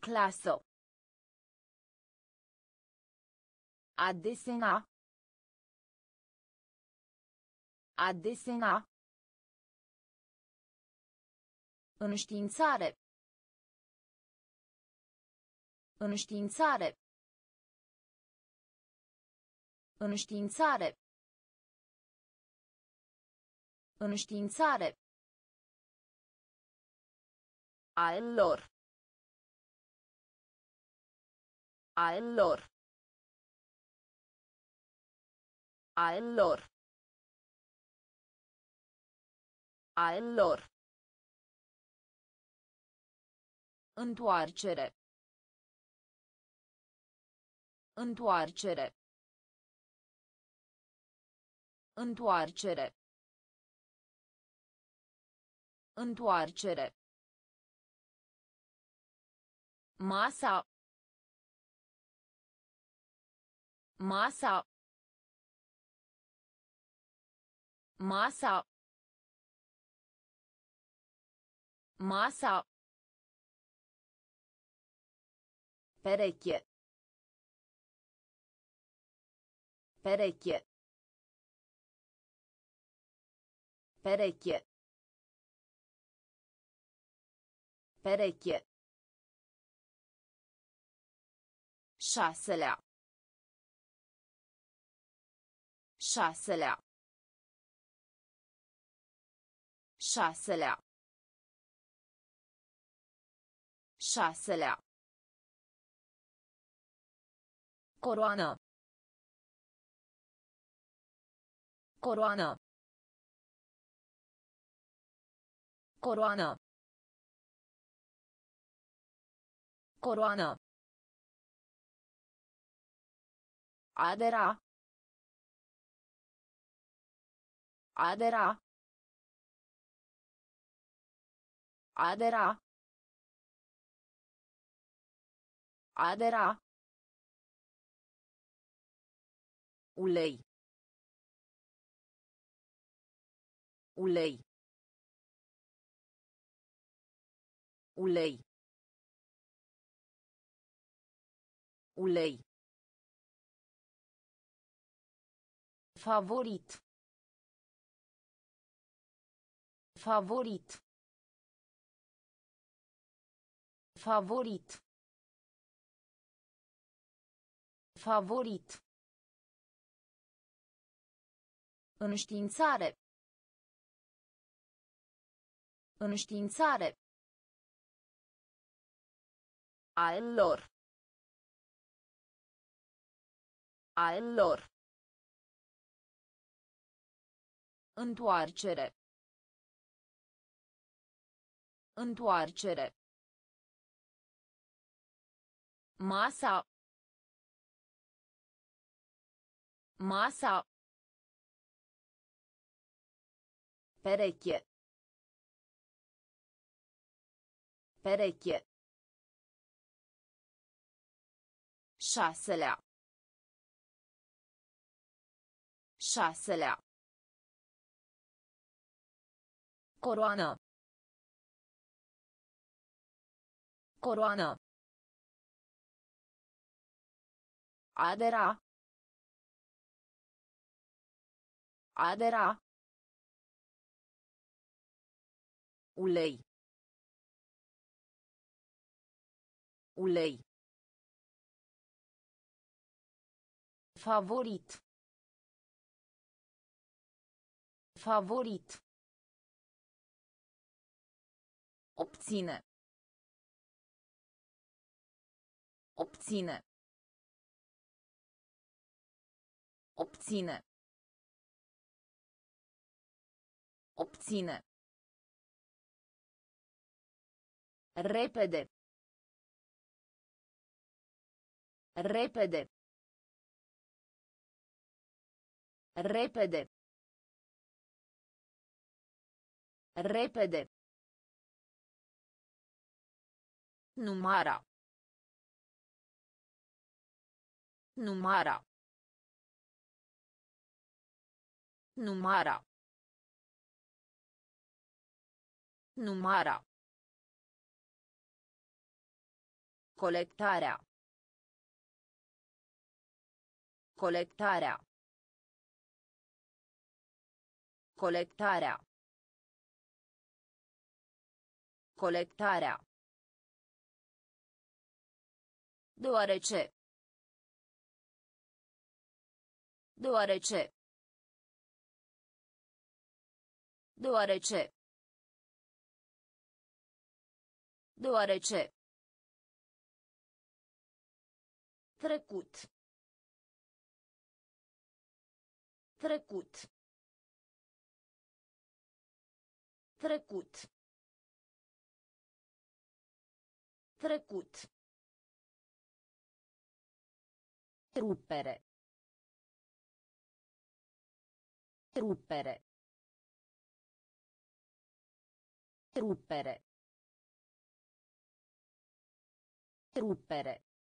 Clasă. A desena. A desena. Înștiințare. Înștiințare. Înștiințare. Înștiințare. A lor. A lor. A lor. A lor. Întoarcere. Întoarcere. Întoarcere. Întoarcere. Masa. Masa. Masa. Masa. Perecchie. Perecchie. Perecchie. Perecchie. Șaselea. Șaselea. Șaselea. Șaselea. Coroană. Coroană. Coroană. Coroană. Adera. Adera. Adera. Adera. Ulei. Ulei. Ulei. Ulei. Favorit. Favorit. Favorit. Favorit. Înștiințare. Înștiințare. A lor. A lor. Întoarcere. Întoarcere. Masa. Masa. Pereche. Pereche. Șaselea. Șaselea. Coroană. Coroană. Adera. Adera. Ulei. Ulei. Favorit. Favorit. Obține. Obține. Obține. Obține. Repede. Repede. Repede. Repede. Numara. Numara. Numara. Numara. Colectarea. Colectarea. Colectarea. Colectarea. Deoarece. Deoarece. Deoarece. Deoarece. Trecut. Trecut. Trecut. Trecut. Rupere. Rupere. Rupere. Rupere.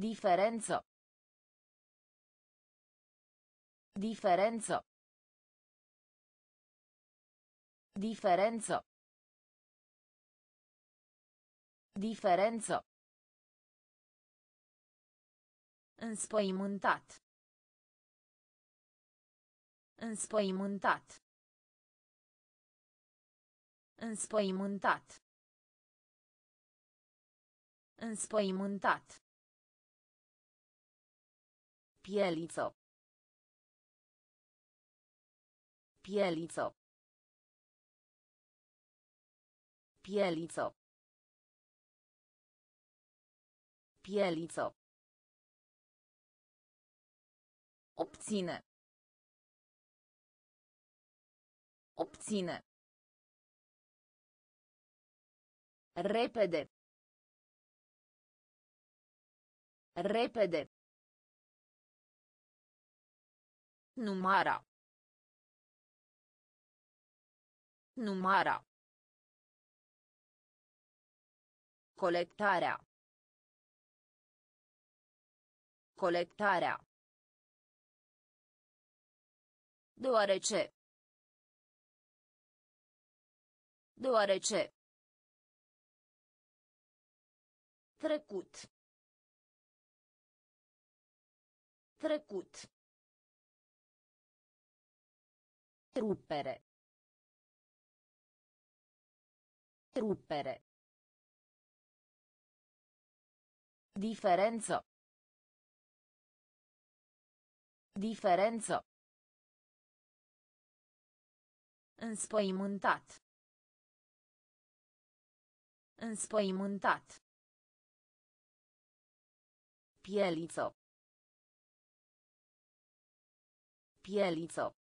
Differenza. Differenza. Differenza. Differenza. Înspăimântat. Înspăimântat. Înspăimântat. Înspăimântat. Pieliță. Pieliță. Pieliță. Pieliță. Obține. Obține. Repede. Repede. Numara. Numara. Colectarea. Colectarea. Deoarece. Deoarece. Trecut. Trecut. Rupere. Rupere. Differenza. Differenza. Înspăimântat. Înspăimântat. Pieliță. Pieliță.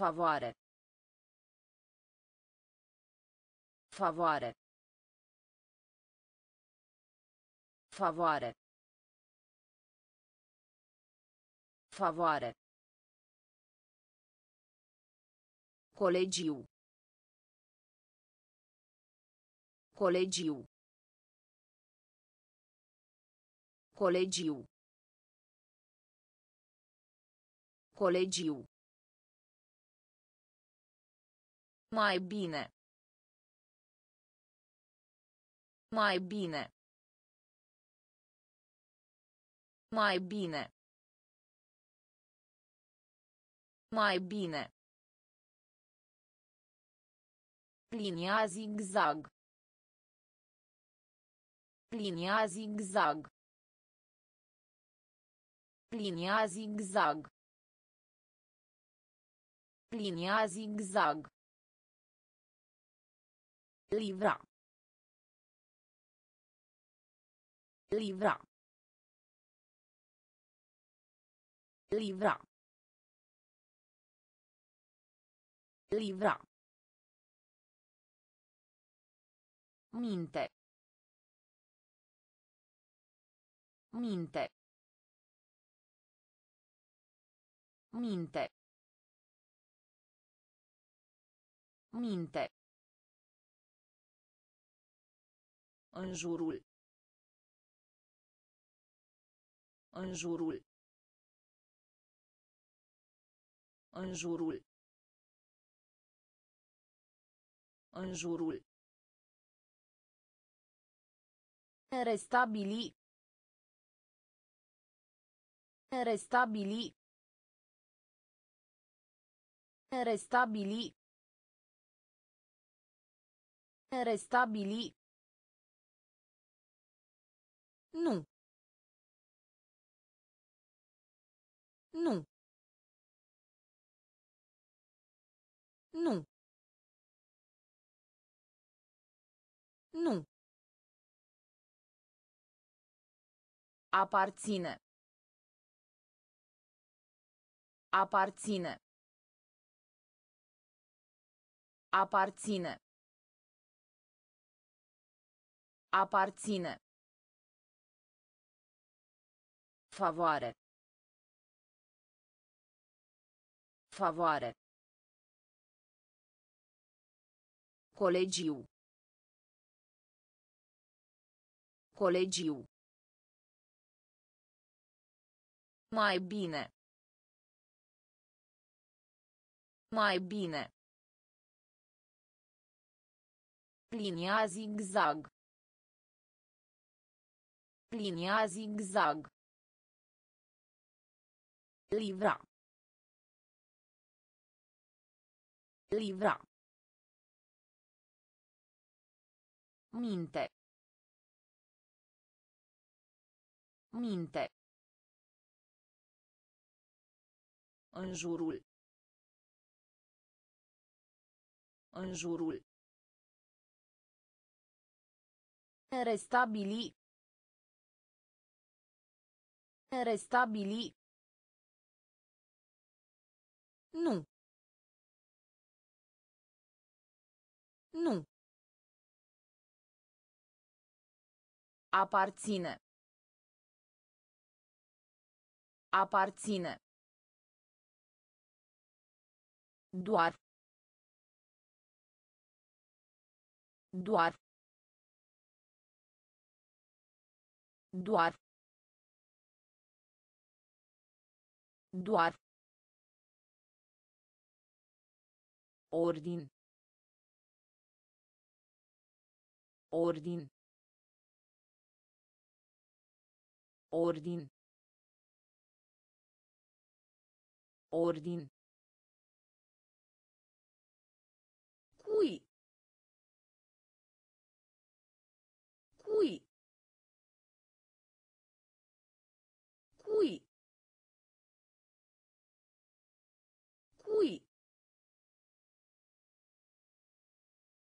Favoare. Favoare. Favoare. Favoare. Colegiu. Colegiu. Colegiu. Colegiu. Mai bine. Mai bine. Mai bine. Mai bine. Linia zigzag. Linia zigzag. Linia zigzag. Linia zigzag. Livra. Livra. Livra. Livra. Minte. Minte. Minte. Minte. În jurul. În jurul. În jurul. În jurul. Restabili. Restabili. Restabili. Restabili. Nu. Nu. Nu. Nu. Aparține. Aparține. Aparține. Aparține. Favoare. Favoare. Colegiu. Colegiu. Mai bine. Mai bine. Linia zigzag. Linia zigzag. Livra. Livra. Minte. Minte. În jurul. În jurul. Restabili. Restabili. Nu. Nu. Aparține. Aparține. Doar. Doar. Doar. Doar. Ordin. Ordin. Ordin. Ordin. Cui. Cui.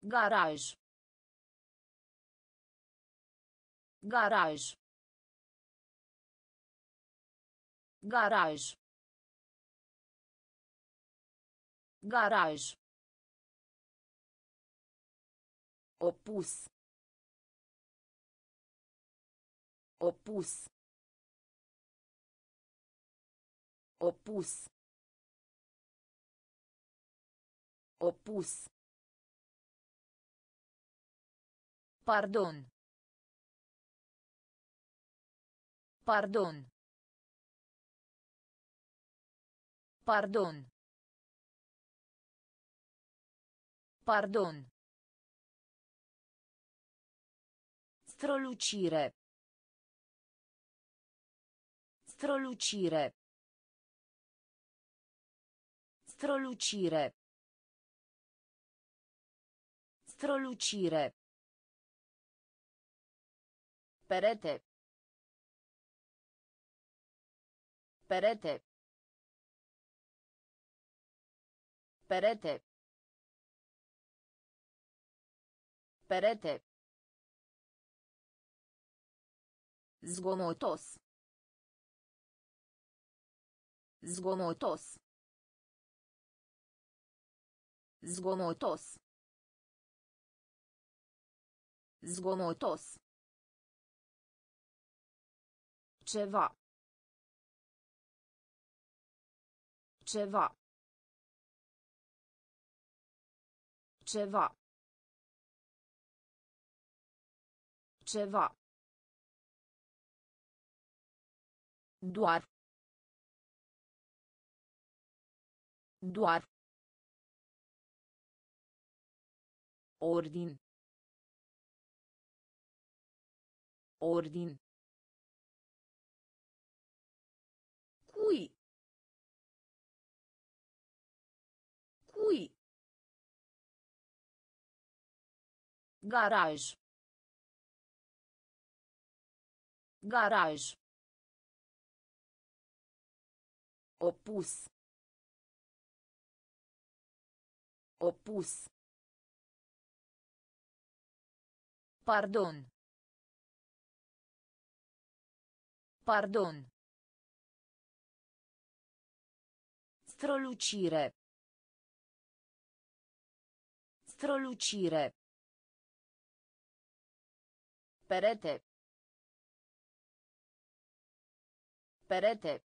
Garaj. Garaj. Garaj. Garaj. Opus. Opus. Opus. Opus. Pardon. Pardon. Pardon. Pardon. Strălucire. Strălucire. Strălucire. Strălucire. Perete. Perete. Perete. Perete. Zgomotos. Zgomotos. Zgomotos. Zgomotos. Ceva. Ceva. Ceva. Ceva. Doar. Doar. Ordin. Ordin. Cui. Cui. Garaj. Garaj. Opus. Opus. Pardon. Pardon. Strălucire. Strălucire. Perete. Perete.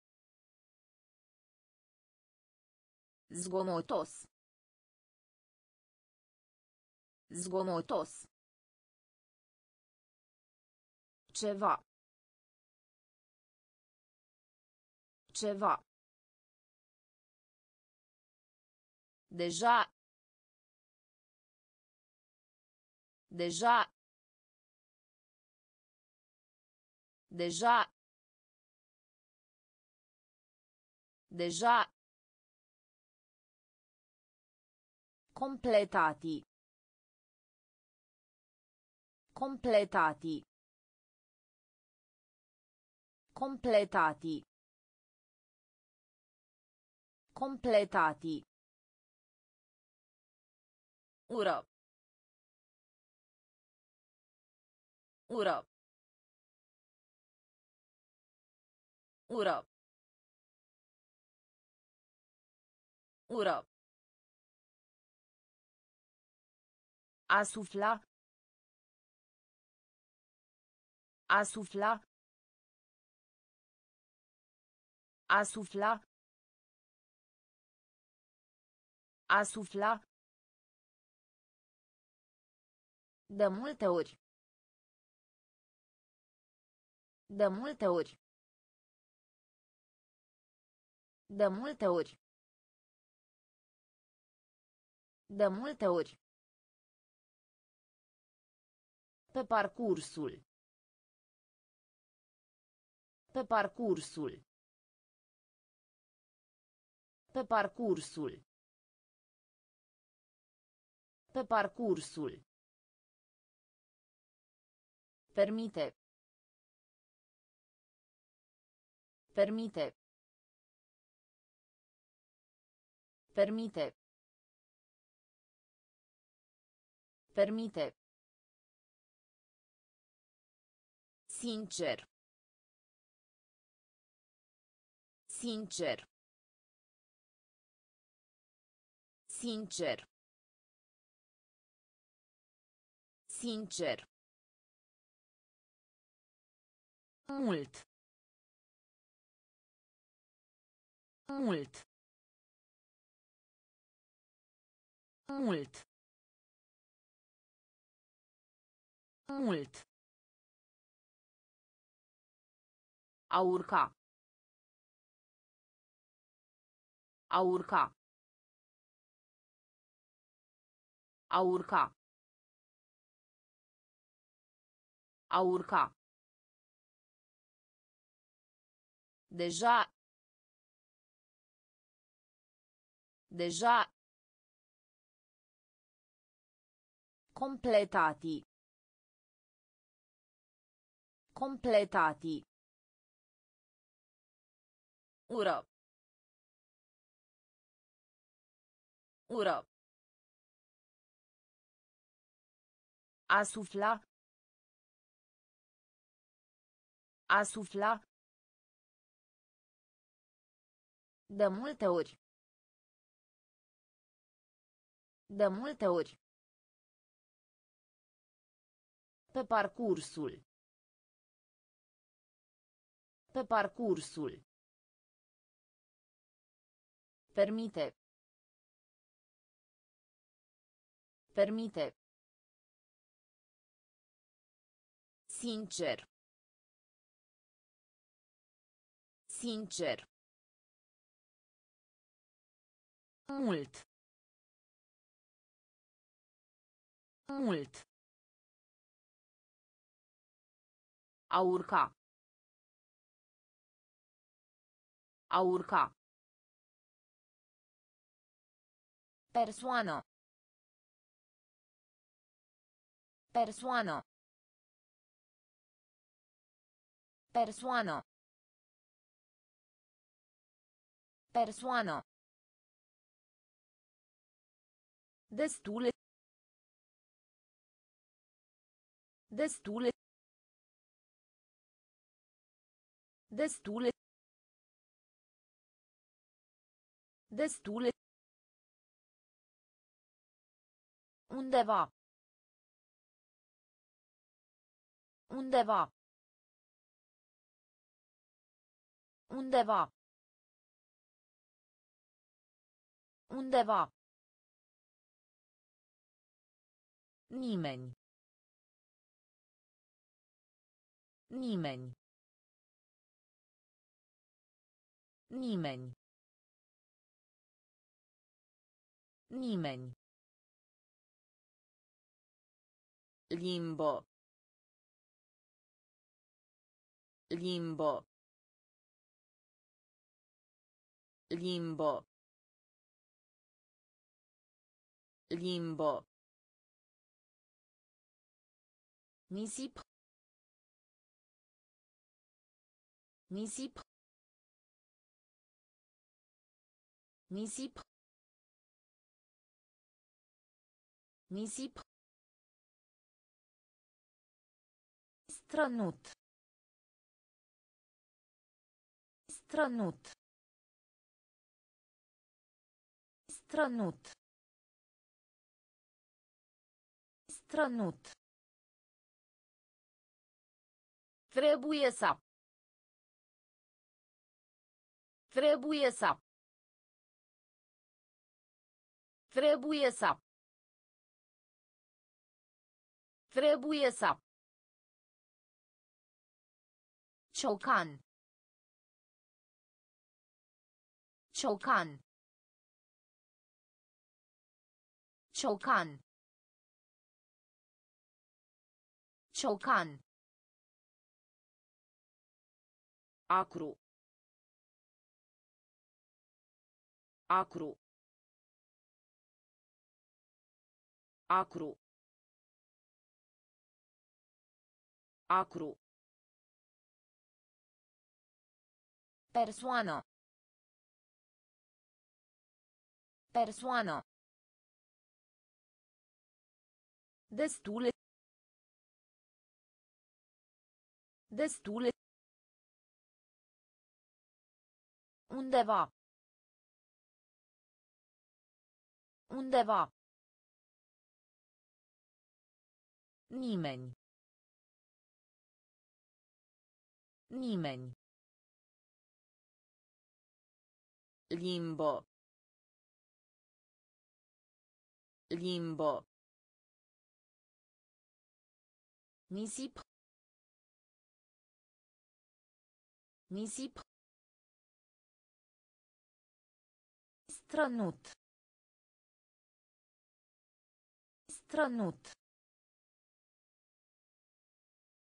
Zgomotos. Zgomotos. Ceva. Ceva. Deja. Deja. Deja. Deja. Completati. Completati. Completati. Completati. Ură. Ură. Ură. Ură. A sufla. A sufla. De multe ori. De multe ori. De multe ori. De multe ori. Pe parcursul. Pe parcursul. Pe parcursul. Pe parcursul. Permite. Permite. Permite. Permite. Sincer. Sincer. Sincer. Sincer. Mult. Mult. Mult. Mult. A urca. A urca. A urca. A urca. Deja. Deja. Completati. Completati. Ură. Ură. A sufla. De multe ori. De multe ori. Pe parcursul. Pe parcursul. Permite. Permite. Sincer. Sincer. Mult. Mult. A urca. A urca. Persoană. Persoană. Persoană. Persoană. Destule. Destule. Destule. Destule. Undeva. Undeva. Undeva. Undeva. Nimeni. Nimeni. Nimeni. Nimeni. Limbo. Limbo. Limbo. Limbo. Nisip. Nisip. Nisip. Nisip. Strănut. Strănut. Strănut. Strănut. Trebuie să. Trebuie să. Trebuie să. Trebuie să. Ciocan. Ciocan. Ciocan. Ciocan. Acru. Acru. Acru. Acru. Persoană. Persoană. Destule. Destule. Undeva. Undeva. Nimeni. Nimeni. Limbo. Limbo. Nisip. Nisip. Strănut. Strănut.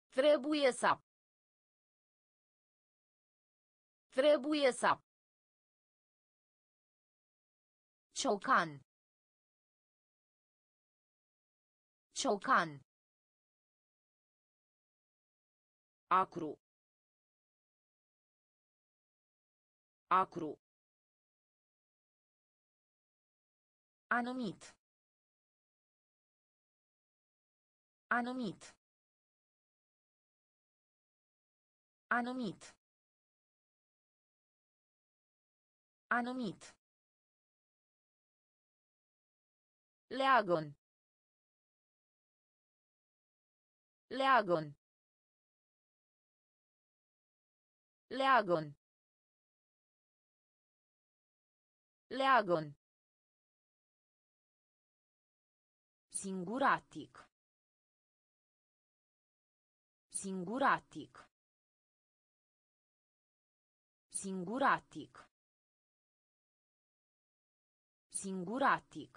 Trebuie să. Trebuie să. Ciocan. Ciocan. Acru. Acru. Anumit. Anumit. Anumit. Anumit. Leagon. Leagon. Leagon. Leagon. Singuratic. Singuratic. Singuratic. Singuratic.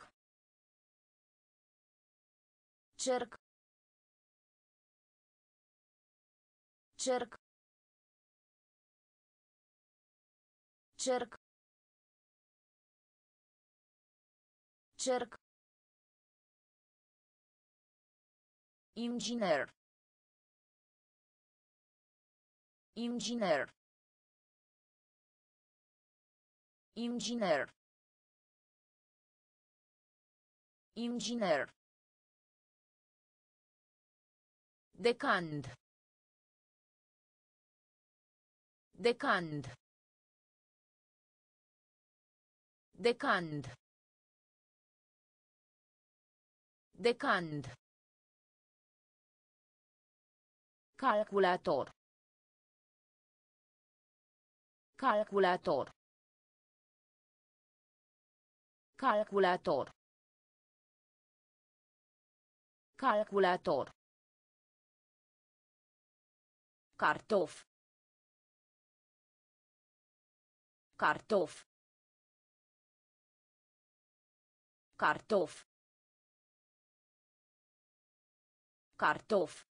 Cerc. Cerc. Cerc. Cerc. Inginer. Inginer. Inginer. Inginer. Decand. Decand. Decand. Decand. Calculator. Calculator. Calculator. Calculator. Cartof. Cartof. Cartof. Cartof.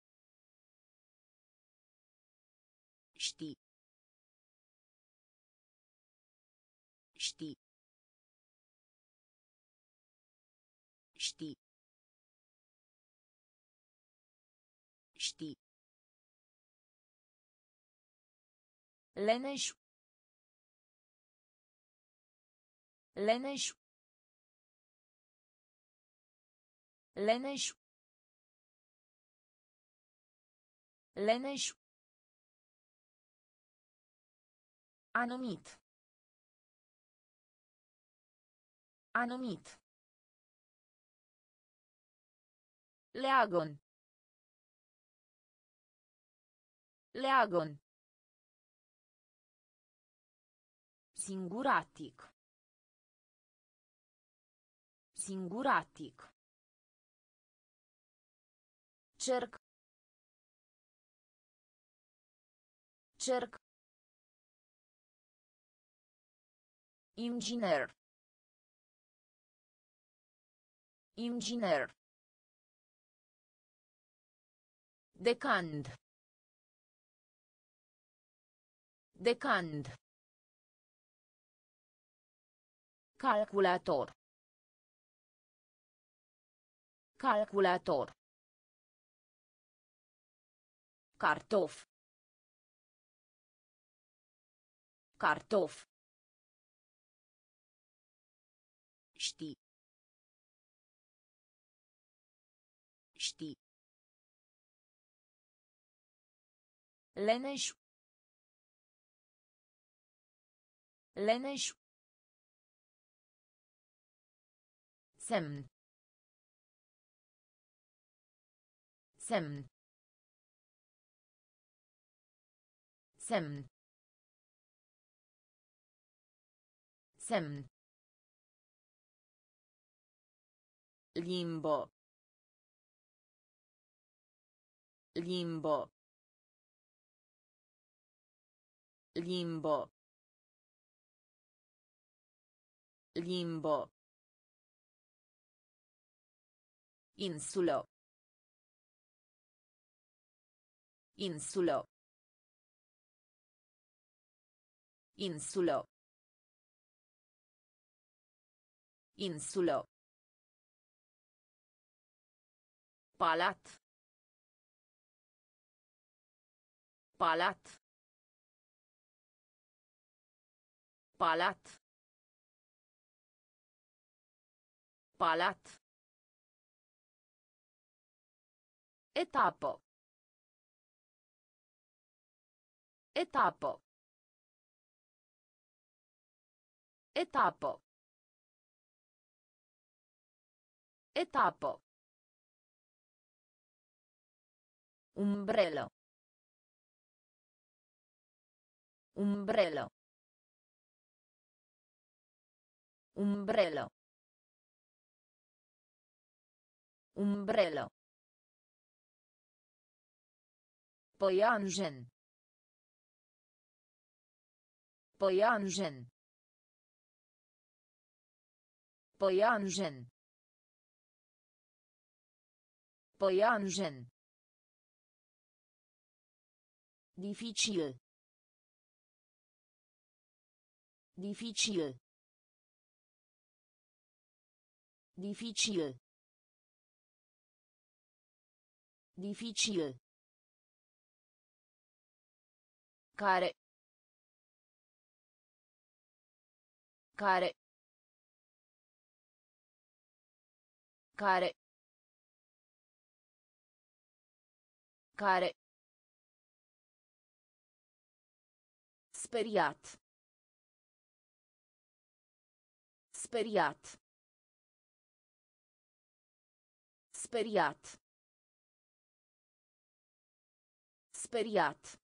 Știi. Știi. Știi. Știi. Leneș. Leneș. Leneș. Leneș. Anumit. Anumit. Leagon. Leagon. Singuratic. Singuratic. Cerc. Cerc. Inginer. Inginer. Decand. Decand. Calculator. Calculator. Cartof. Cartof. Știi. Știi. Leneș. Leneș. Semn. Semn. Semn. Semn. Limbo. Limbo. Limbo. Limbo. Insulo. Insulo. Insulo. Insulo. Palat. Palat. Palat. Palat. Etapă. Etapă. Etapă. Etapă. Umbrello. Umbrello. Umbrello. Umbrello. Păianjen. Păianjen. Păianjen. Păianjen. Dificil. Dificil. Dificil. Dificil. care care care care speriat speriat speriat speriat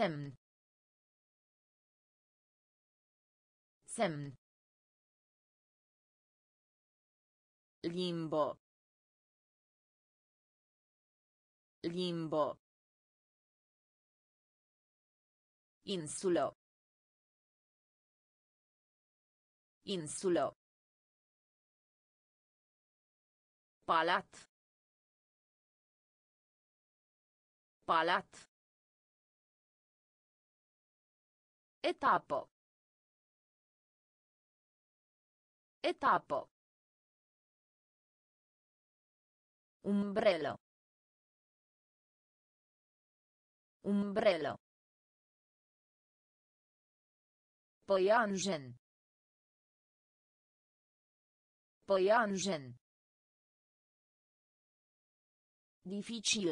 Semn. Semn. Limbo. Limbo. Insulo. Insulo. Palat. Palat. Etapă. Etapă. Umbrello. Umbrello. Păianjen. Păianjen. Dificil.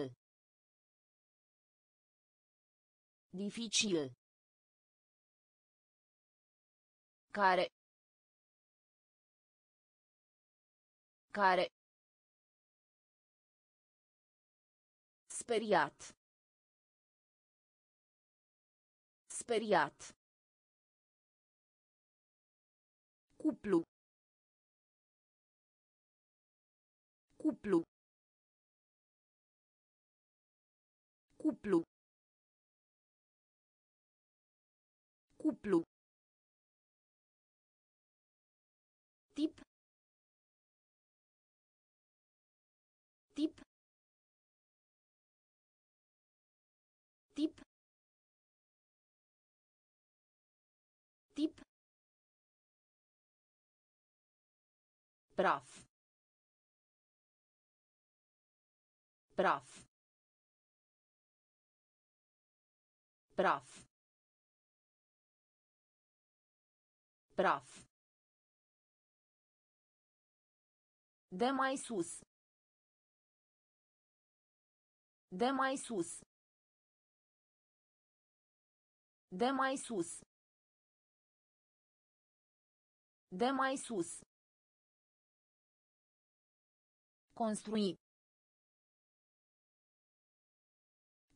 Dificil. care care speriat speriat cuplu. Cuplu. Cuplu. Cuplu. Tip. Tip. Tip. Tip praf praf praf praf De mai sus. De mai sus. De mai sus. De mai sus. Construi.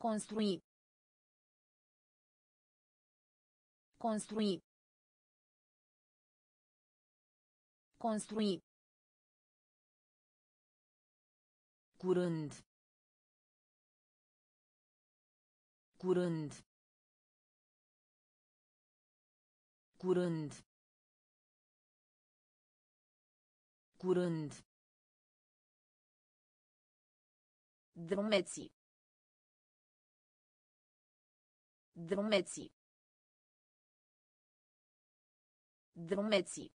Construi. Construi. Construi. Curând. Curând. Curând. Curând. Drumeții. Drumeții. Drumeții.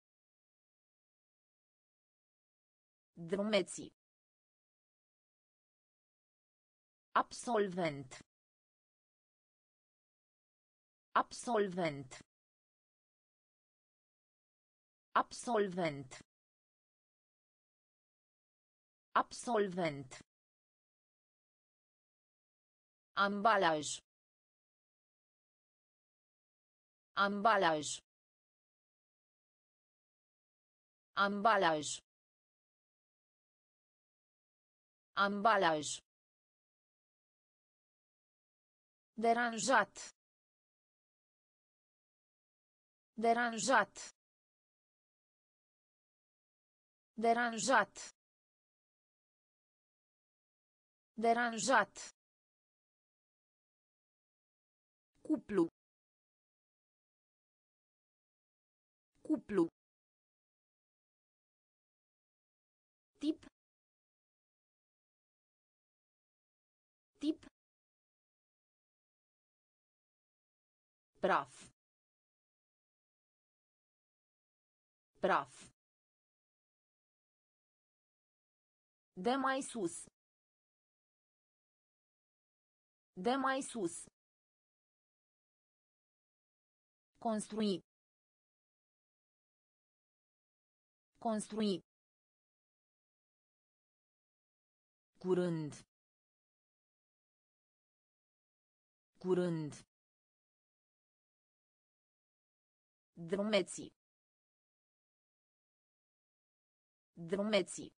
Drumeții. Absolvent. Absolvent. Absolvent. Absolvent. Ambalaj. Ambalaj. Ambalaj. Ambalaj. Deranjat. Deranjat. Deranjat. Deranjat. Cuplu. Cuplu. Tip. Tip. Praf. Praf. De mai sus. De mai sus. Construi. Construi. Curând. Curând. Drumeții. Drumeții.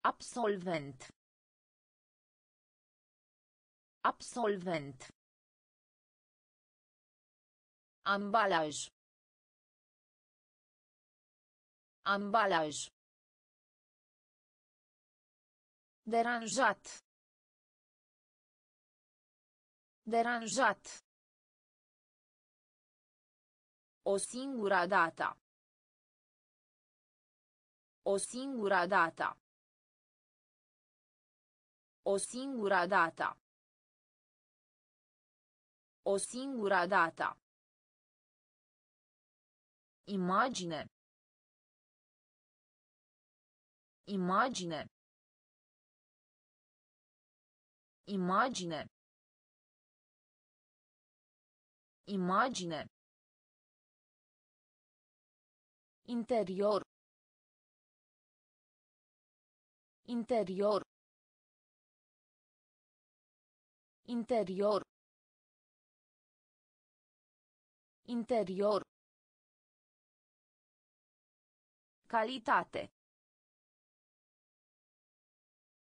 Absolvent. Absolvent. Ambalaj. Ambalaj. Deranjat. Deranjat. O singura data. O singura data. O singura data. O singura data. Imagine. Imagine. Imagine. Imagine. Interior. Interior. Interior. Interior. Calitate.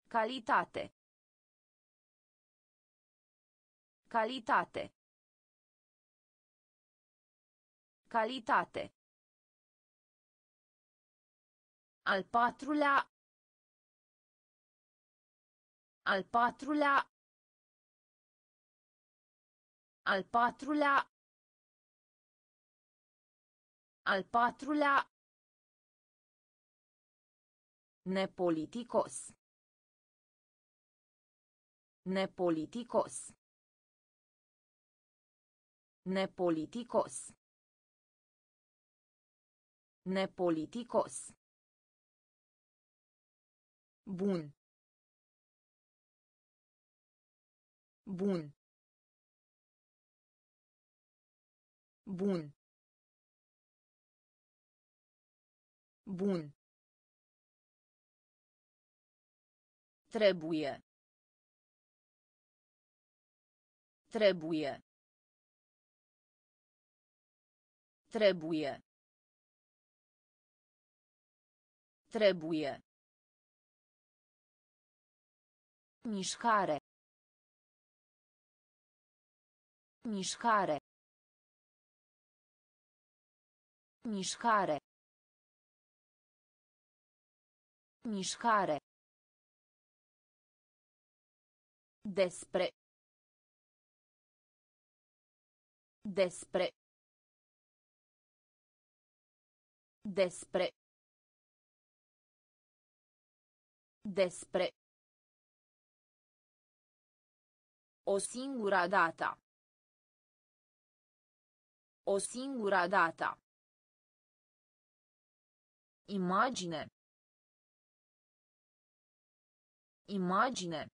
Calitate. Calitate. Calitate. Al patrulea. Al patrulea. Al patrulea. Al patrulea. Nepoliticos. Nepoliticos. Nepoliticos. Nepoliticos. Bun. Bun. Bun. Bun. Trebuie. Trebuie. Trebuie. Trebuie. Mișcare. Mișcare. Mișcare. Mișcare. Despre. Despre. Despre. Despre. O singura dată. O singura dată. Imagine. Imagine.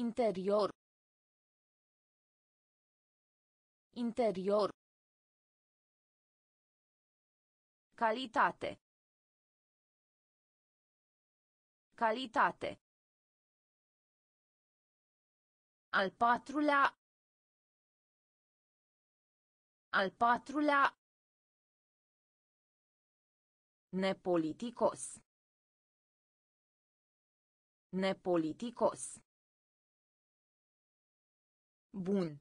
Interior. Interior. Calitate. Calitate. Al patrulea. Al patrulea. Nepoliticos. Nepoliticos. Bun.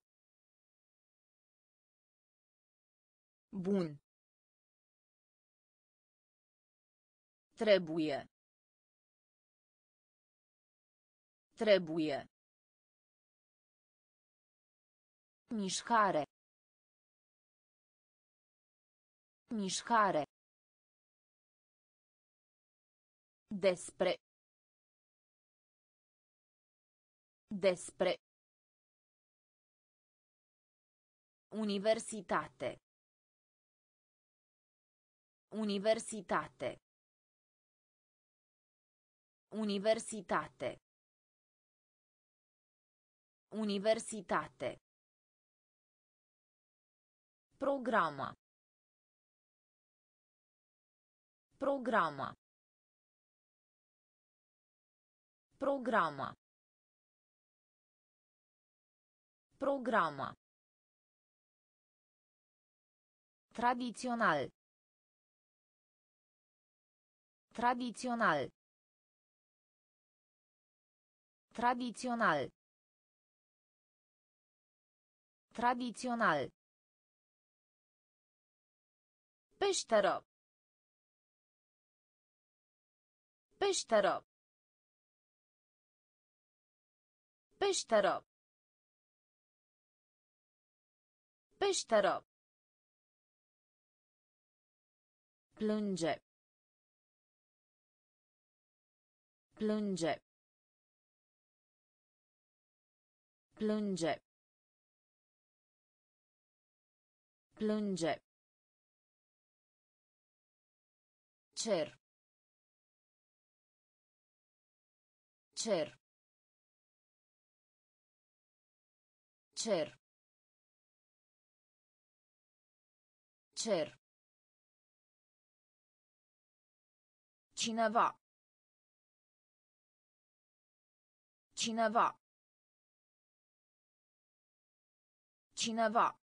Bun. Trebuie. Trebuie. Mișcare. Mișcare. Despre. Despre. Universitate. Universitate. Universitate. Universitate. Programa. Programa. Programa. Programa. Tradițional. Tradițional. Tradițional. Tradițional. Peșteră. Peșteră. Peșteră. Peșteră. Plânge. Plânge. Plânge. Plânge. Cer. Cer. Cer. Cer. Cineva. Cineva. Cineva.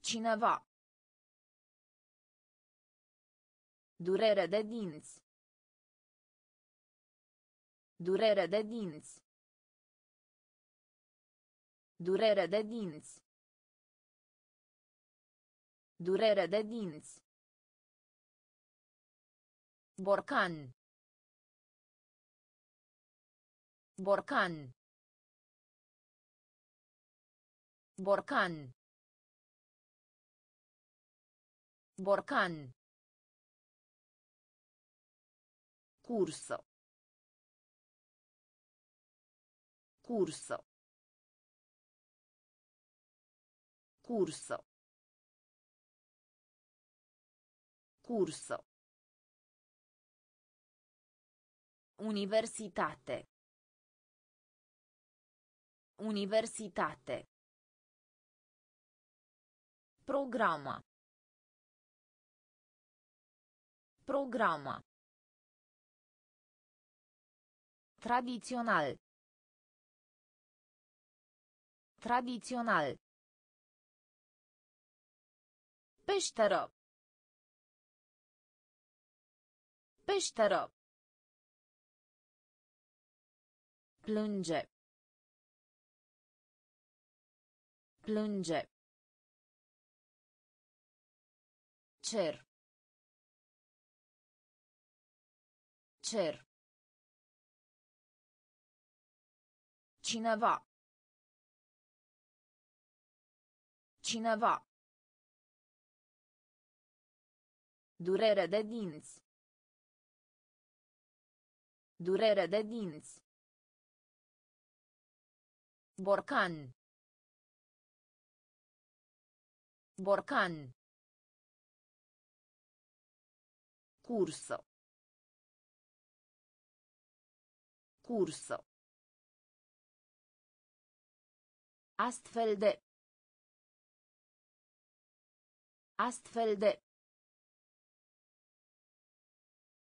Cineva. Durere de dinți. Durere de dinți. Durere de dinți. Durere de dinți. Borcan. Borcan. Borcan. Borcan. Curso. Curso. Curso. Curso. Universitate. Universitate. Programa. Programa. Tradițional. Tradițional. Peșteră. Peșteră. Plânge. Plânge. Cer. Cer. Cineva. Cineva. Durere de dinți. Durere de dinți. Borcan. Borcan. Cursă. Cursă. Astfel de. Astfel de.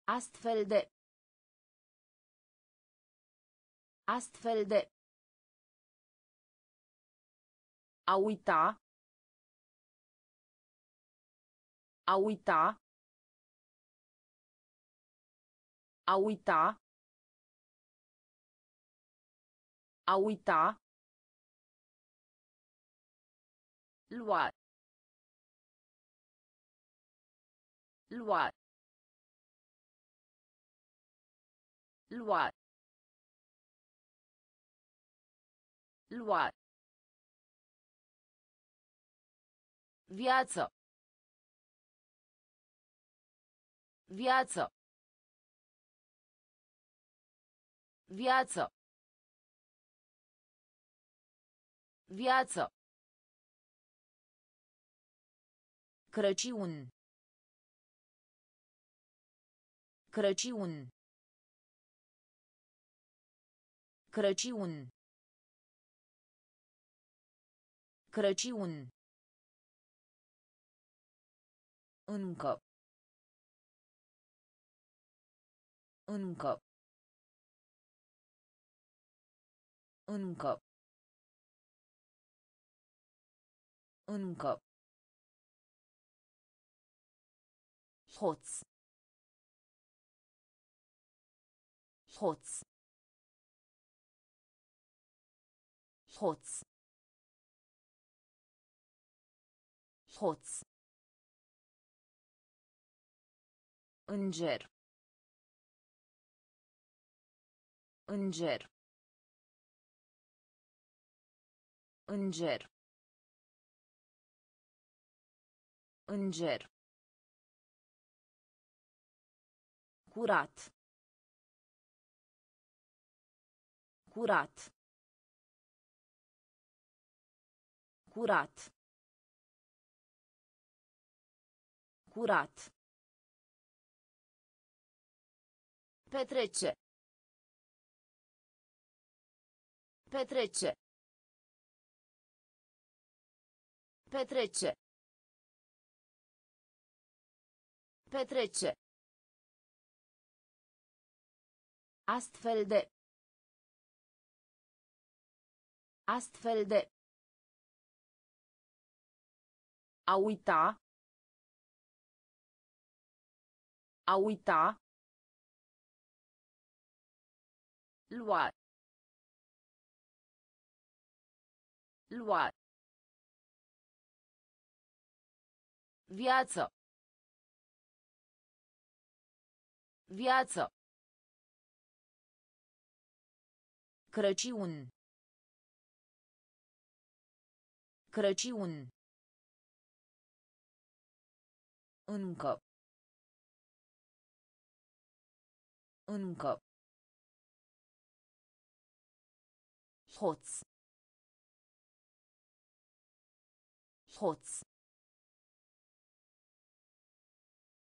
Astfel de. Astfel de. A uita. A uita. A uita. A uita. Lua. Lua. Lua. Lua. Viață. Viață. Viață. Viață. Crăciun. Crăciun. Crăciun. Crăciun. Încă. Încă. Încă. Încă. Hoț. Hoț. Hoț. Hoț. Înger. Înger. Înger. Înger. Curat. Curat. Curat. Curat. Petrece. Petrece. Petrece. Petrece. Astfel de. Astfel de. A uita. A uita. Lua. Lua. Viață. Viață. Crăciun. Crăciun. Încă. Încă. Hoț. Hoț.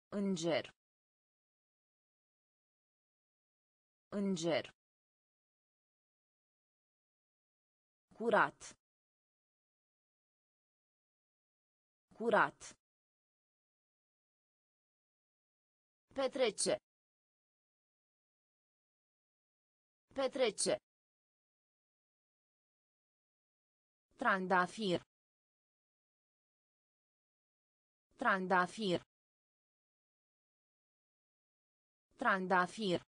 Înger. Înger. Curat. Curat. Petrece. Petrece. Trandafir. Trandafir. Trandafir.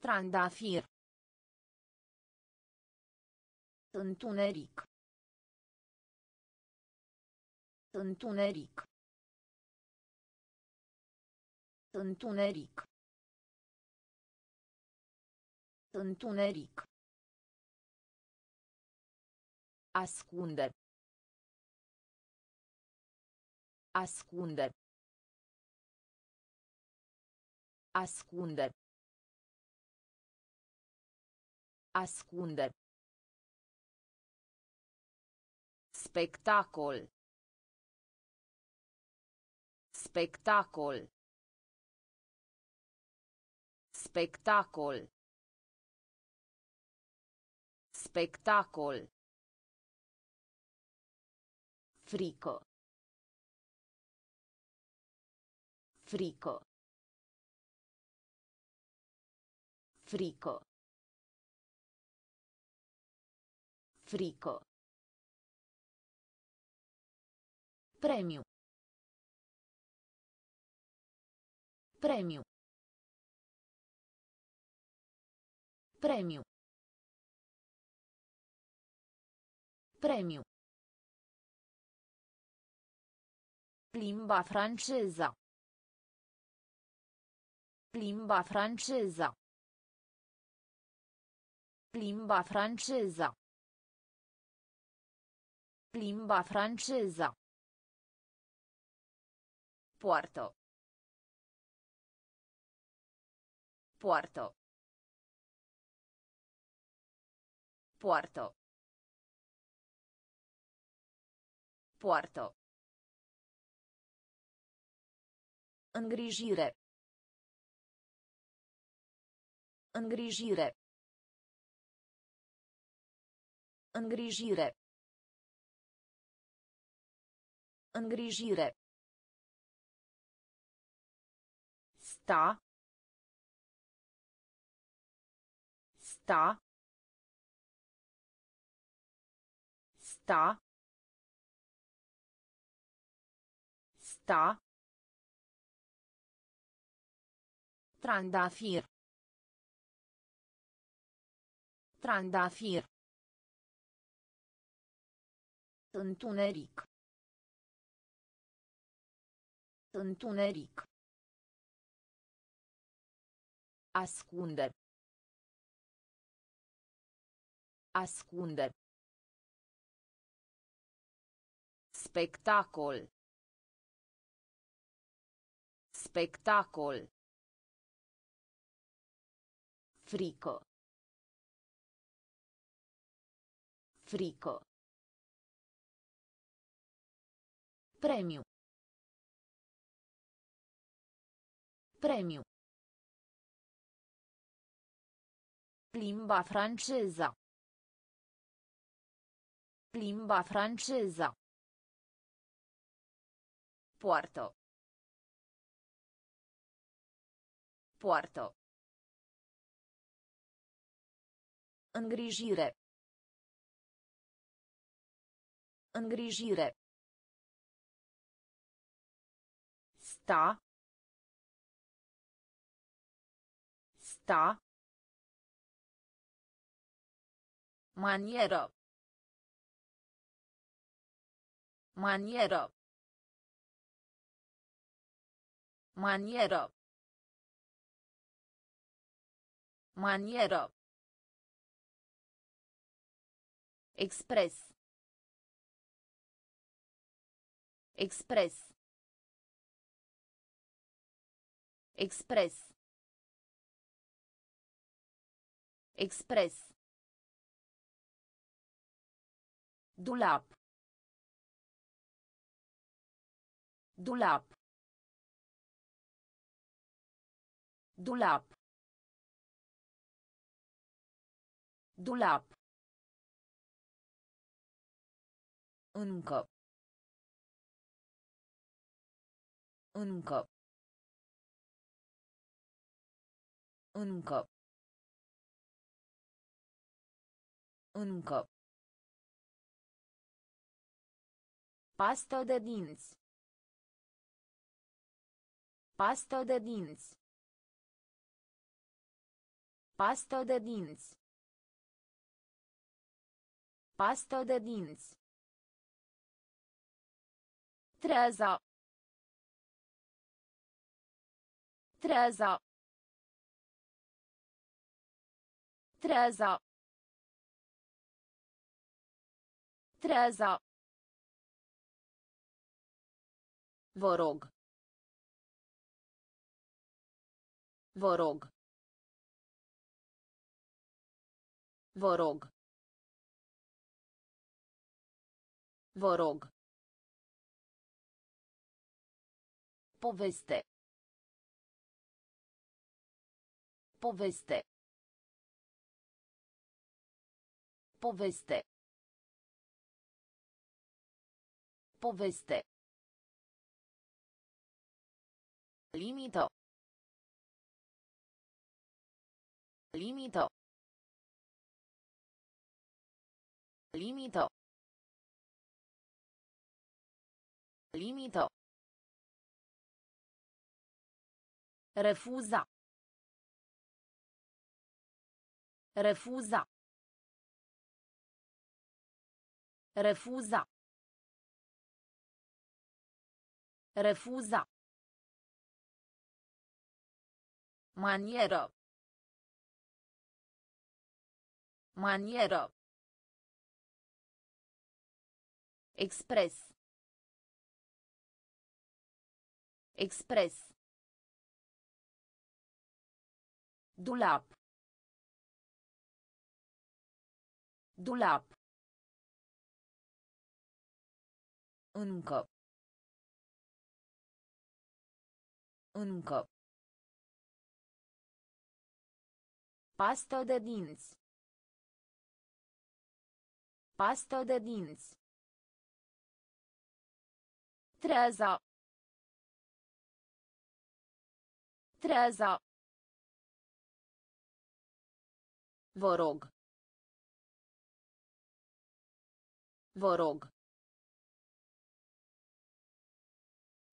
Trandafir. Întuneric. Întuneric. Întuneric. Întuneric. Ascunde. Ascunde. Ascunde. Ascunde. Spectacol. Spectacol. Spectacol. Spectacol. Frico. Frico. Frico. Frico. Premio. Premio. Premio. Premio. Limba franceza. Limba franceza. Limba franceza. Limba franceza. Puerto. Puerto. Puerto. Puerto. Îngrijire. Îngrijire. Îngrijire. Îngrijire. Sta. Sta. Sta. Sta. Trandafir. Trandafir. Întuneric. Întuneric. Ascunde. Ascunde. Spectacol. Spectacol. Frico. Frico. Premio. Premio. Limba franceza. Limba franceza. Puerto. Puerto. Îngrijire. Îngrijire. Sta. Sta. Manieră. Manieră. Manieră. Manieră. Expres. Expres. Expres. Expres. Dulap. Dulap. Dulap. Dulap. Încă. Încă. Încă. Încă. Pastă de dinți. Pastă de dinți. Pastă de dinți. Pastă de dinți. Treaza. Treaza. Treaza. Treaza. Vă rog. Vă rog. Vă rog. Vă rog. Poveste. Poveste. Poveste. Poveste. Limită. Limită. Limită. Limită. Refuza. Refuza. Refuza. Refuza. Manieră. Manieră. Expres. Expres. Dulap. Dulap. Încă. Încă. Pastă de dinți. Pastă de dinți. Treaza. Treaza. Vă rog. Vă rog.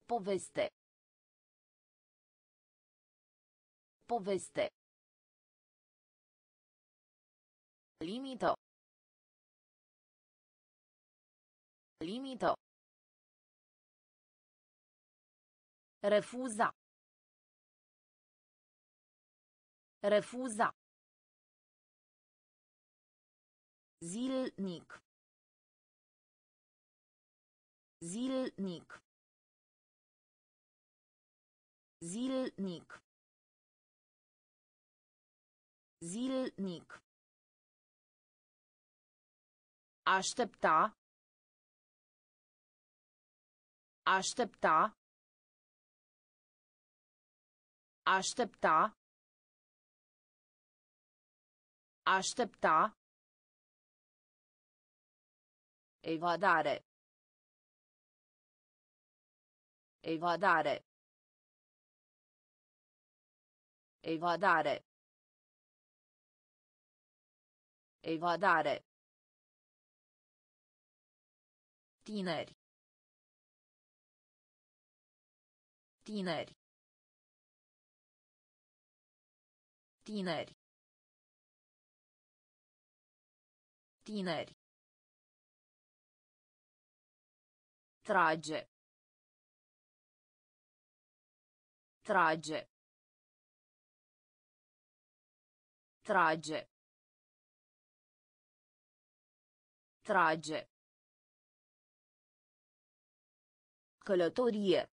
Poveste. Poveste. Limită. Limită. Refuza. Refuza. Zilnic. Zilnic. Zilnic. Zilnic. Aștepta. Aștepta. Aștepta. Aștepta. Evadare. Evadare. Evadare. Evadare. Tineri. Tineri. Tineri. Tineri. Trage. Trage. Trage. Trage. Călătorie.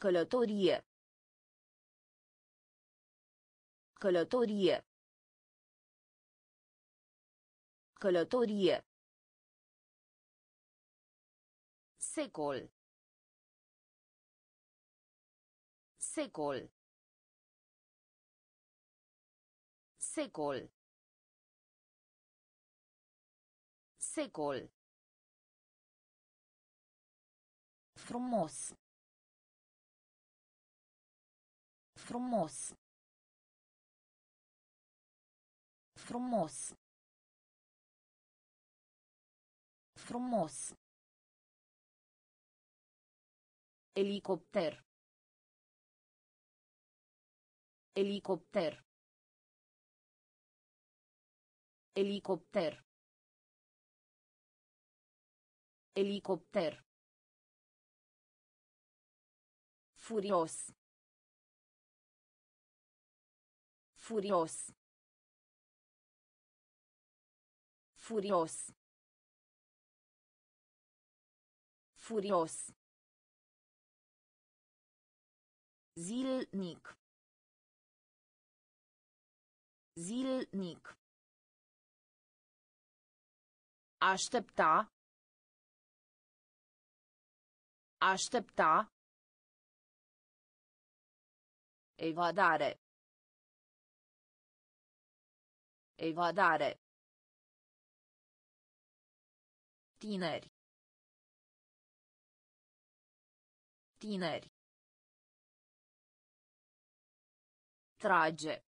Călătorie. Călătorie. Călătorie. Secol. Secol. Secol. Secol. Frumos. Frumos. Frumos. Frumos. Elicopter. Elicopter. Elicopter. Elicopter. Furios. Furios. Furios. Furios. Zilnic. Zilnic. Aștepta. Aștepta. Evadare. Evadare. Tineri. Tineri. Trage.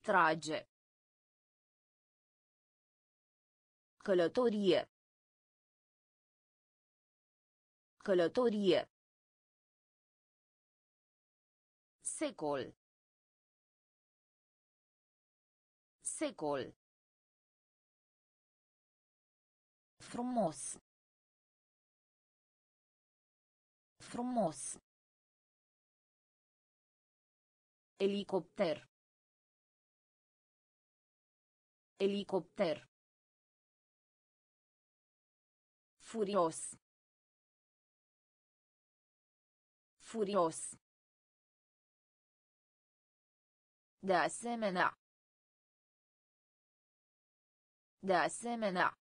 Trage. Călătorie. Călătorie. Secol. Secol. Frumos. Frumos. Elicopter. Elicopter. Furios. Furios. De asemenea. De asemenea.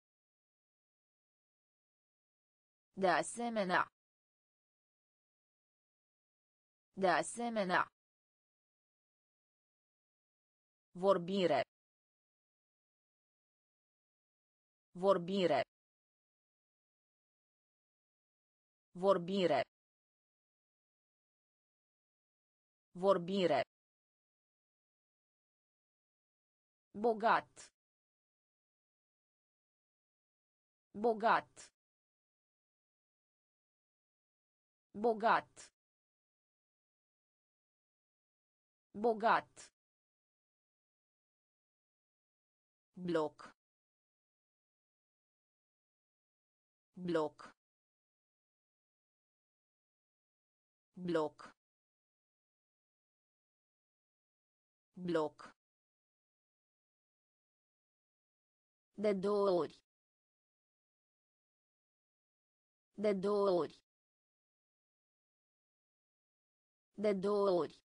De asemenea. De asemenea. Vorbire. Vorbire. Vorbire. Vorbire. Bogat. Bogat. Bogat. Bogat. Bloc. Bloc. Bloc. Bloc. De două ori. De două ori. De două ori.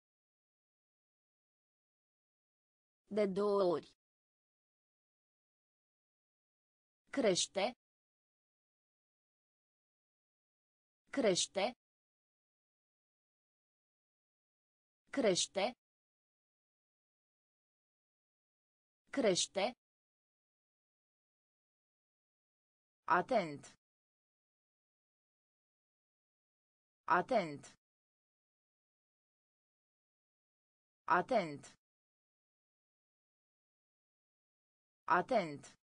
De două ori. Crește. Crește. Crește. Crește. Atent. Atent. Atent. Atent.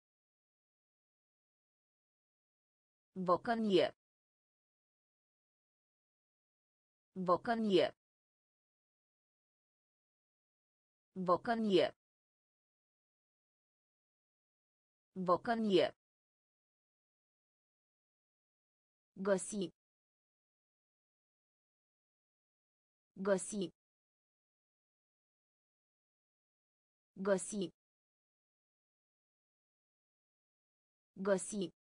Bocănie. Bocănie. Bocănie. Bocănie. Găsi. Găsi. Găsi. Găsi.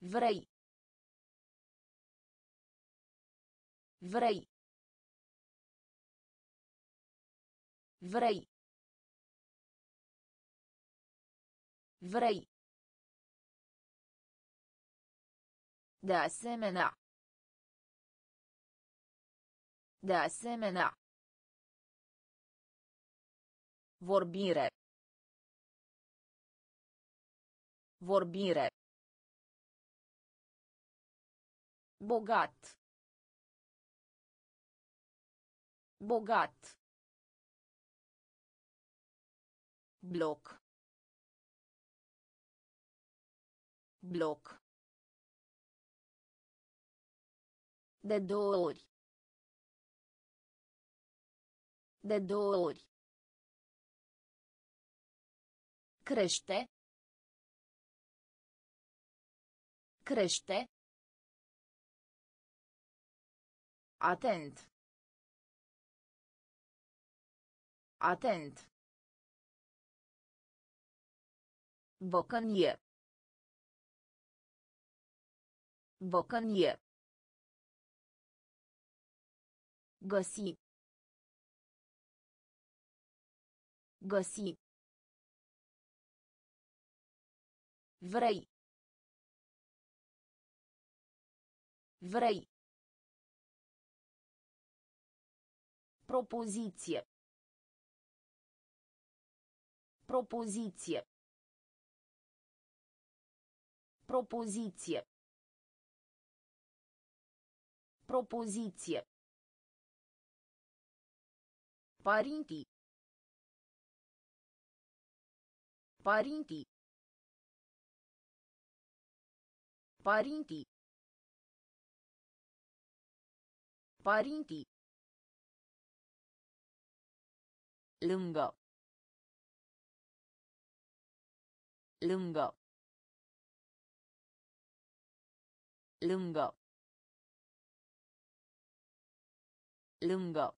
Vrei. Vrei. Vrei. Vrei. De asemenea. De asemenea. Vorbire. Vorbire. Bogat. Bogat. Bloc. Bloc. De două ori. De două ori. Crește. Crește. Atent. Atent. Bocănie. Bocănie. Găsi. Găsi. Vrei. Vrei. Propoziție. Propoziție. Propoziție. Propoziție. Părinții. Părinții. Părinții. Părinții. Lângă. Lângă. Lângă. Lângă.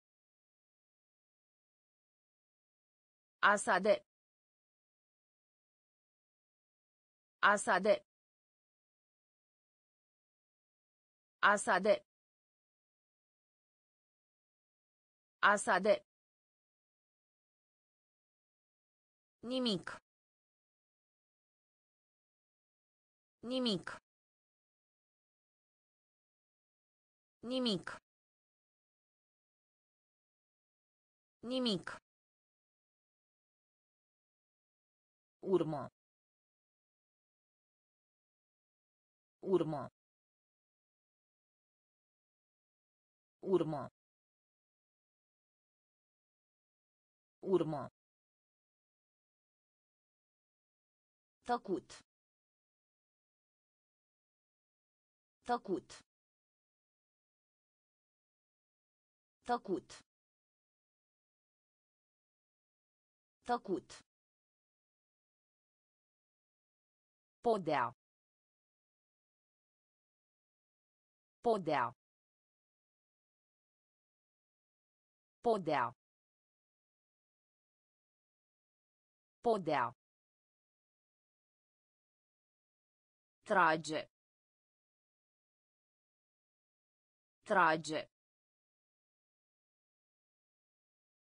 Asade. Asade. Asade. Asade. Nimic. Nimic. Nimic. Nimic. Urmă. Urmă. Urmă. Urmă. Tăcut. Tăcut. Tăcut. Tăcut. Podea. Podea. Podea. Podea. Trage. Trage.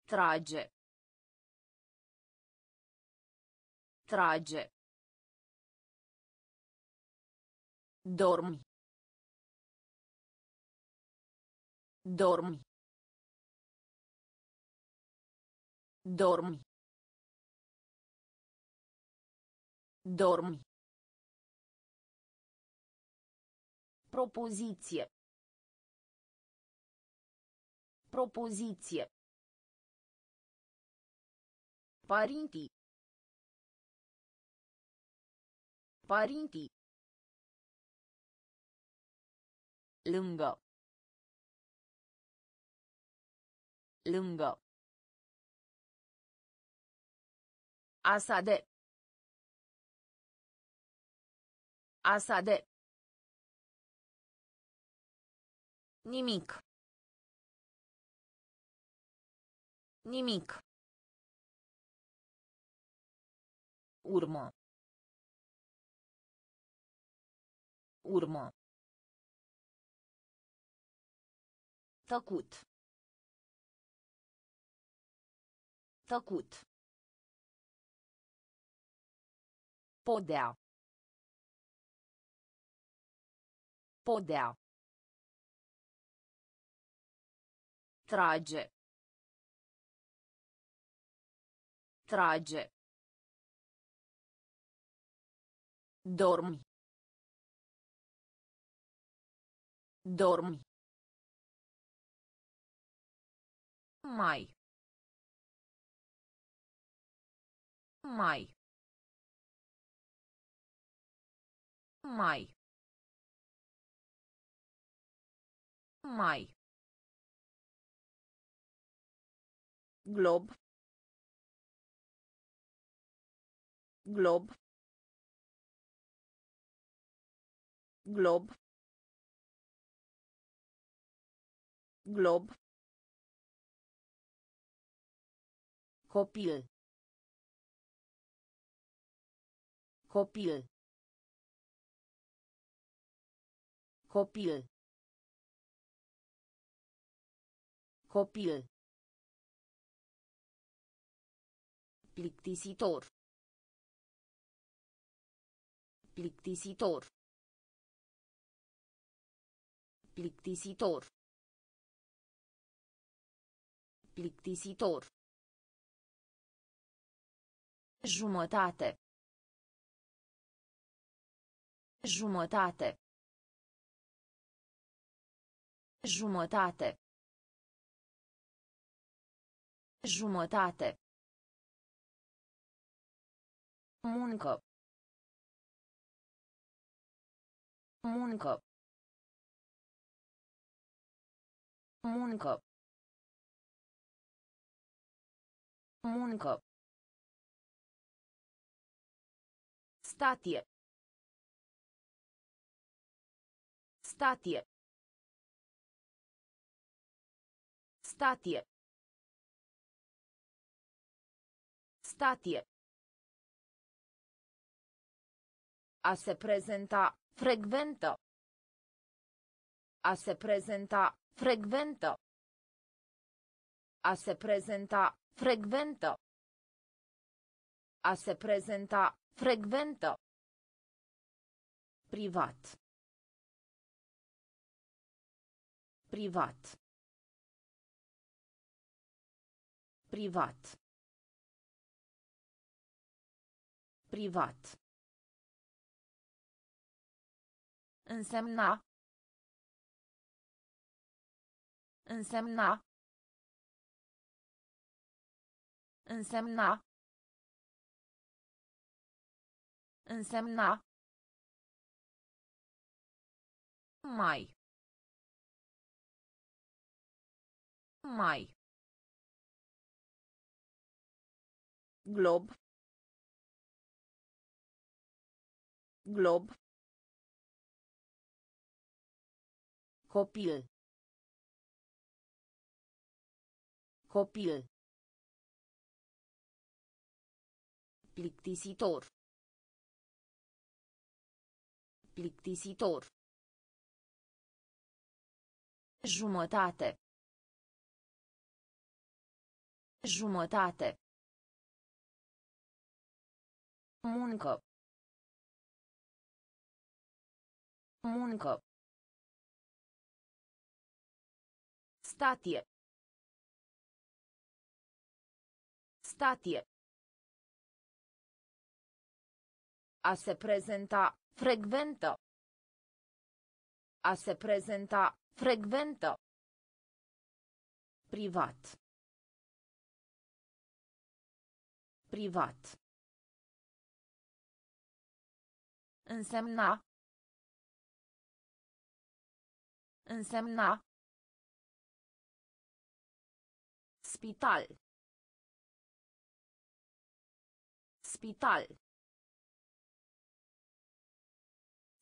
Trage. Trage. Dormi. Dormi. Dormi. Dormi. Propoziție. Propoziție. Părinții. Părinții. Lângă. Lângă. Asade. Asade. Nimic. Nimic. Urmă. Urmă. Tăcut. Tăcut. Podea. Podea. Trage. Trage. Dormi. Dormi. Mai. Mai. Mai. Mai. Glob glob glob glob Copil. Copil. Copil. Copil. Plictisitor. Plictisitor. Plictisitor. Plictisitor. Jumătate. Jumătate. Jumătate. Jumătate. Muncă. Muncă. Muncă. Muncă. Statie. Statie. Statie. Statie. A se prezenta, frecventă. A se prezenta, frecventă. A se prezenta, frecventă. A se prezenta, frecventă. Privat. Privat. Privat. Privat. Însemna. Însemna. Însemna. Însemna. Mai. Mai. glob glob Copil. Copil. Plictisitor. Plictisitor. Jumătate. Jumătate. Muncă. Muncă. Statie. Statie. A se prezenta, frecventă. A se prezenta, frecventă. Privat. Privat. Însemna. Însemna. Spital. Spital.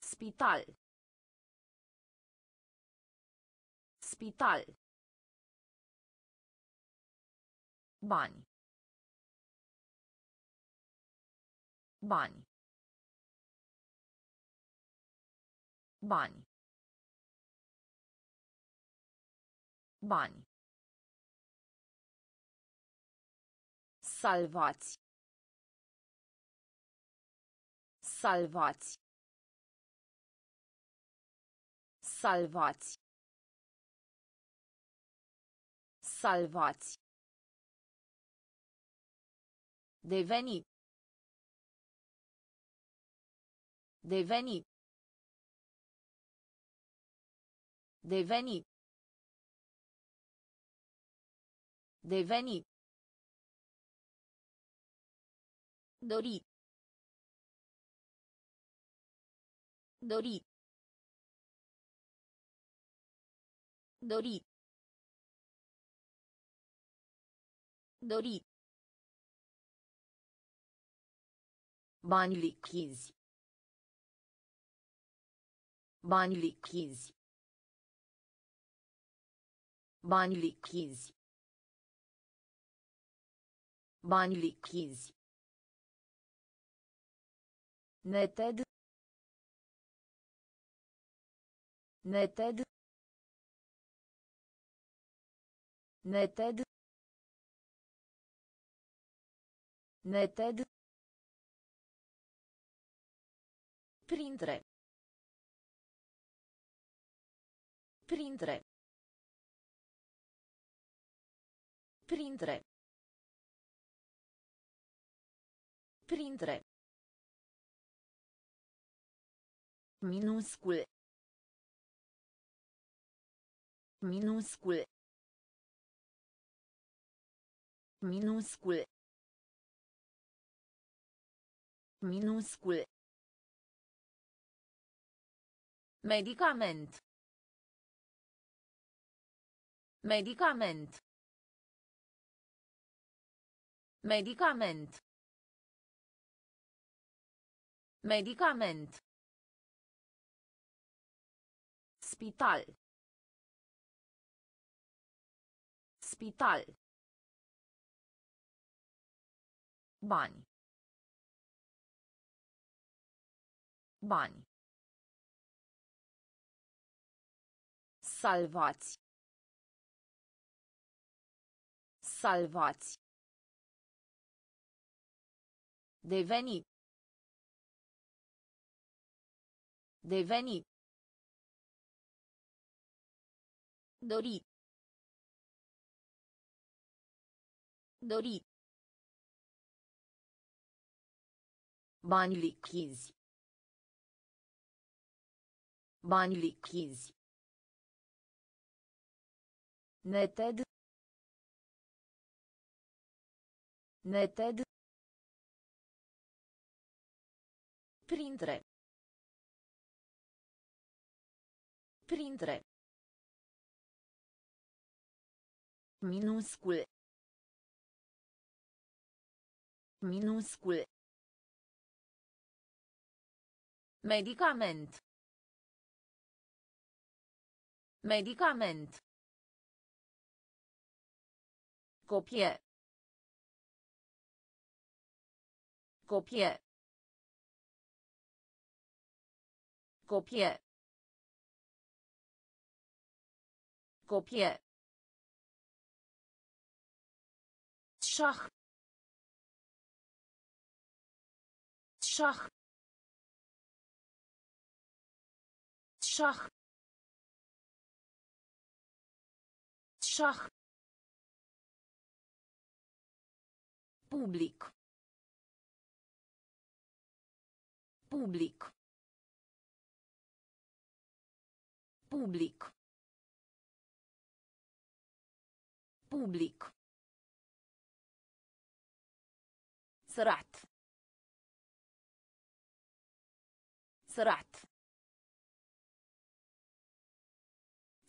Spital. Spital. Bani. Bani. Bani. Bani. Salvați. Salvați. Salvați. Salvați. Deveni. Deveni. Deveni. Deveni. Dori. Dori. Dori. Dori. Bani lichizi. Bani lichizi. Bani lichizi. Bani lichizi. Neted. Neted. Neted. Neted. Printre. Printre. Printre. Printre. Minuscul. Minuscul. Minuscul. Minuscul. Medicament. Medicament. Medicament. Medicament. Spital. Spital. Bani. Bani. Salvați. Salvați. Deveni. Deveni. Dori. Dori. Bani lichizi. Bani lichizi. Neted. Neted. Printre. Printre. Minuscul. Minuscul. Medicament. Medicament. Copie. Copie. Copie. Copie. Schach. Schach. Schach. Schach. Public. Public. Public. Public. Sărat. Sărat.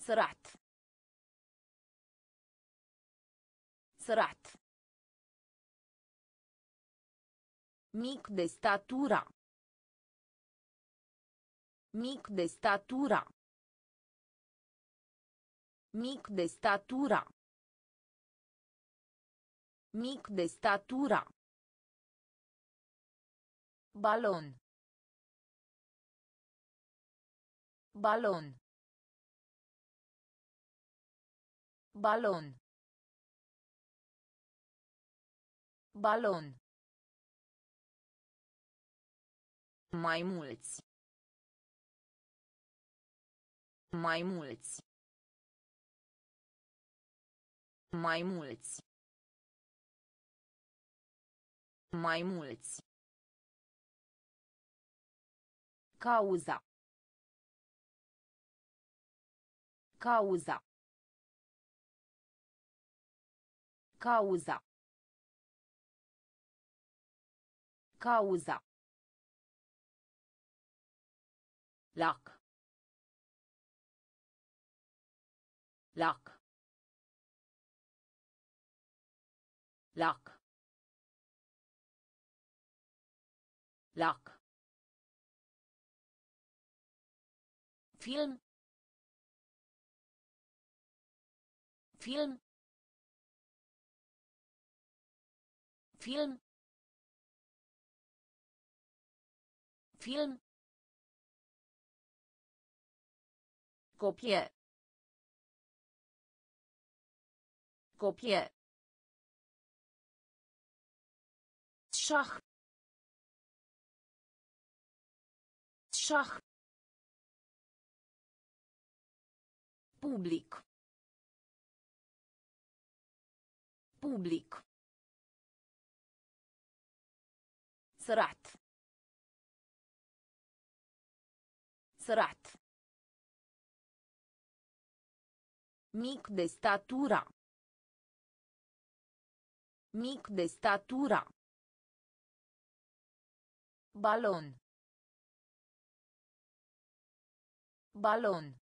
Sărat. Sărat. Mic de statura. Mic de statura. Mic de statura. Mic de statura. Balon. Balon. Balon. Balon. Mai mulți. Mai mulți. Mai mulți. Mai mulți. Cauza. Cauza. Cauza. Cauza. Lac. Lac. Lac. Lac. Film. Film. Film. Film. Copie. Copie. Schach. Schach. Public. Public. Sărat. Sărat. Mic de statura. Mic de statura. Balon. Balon.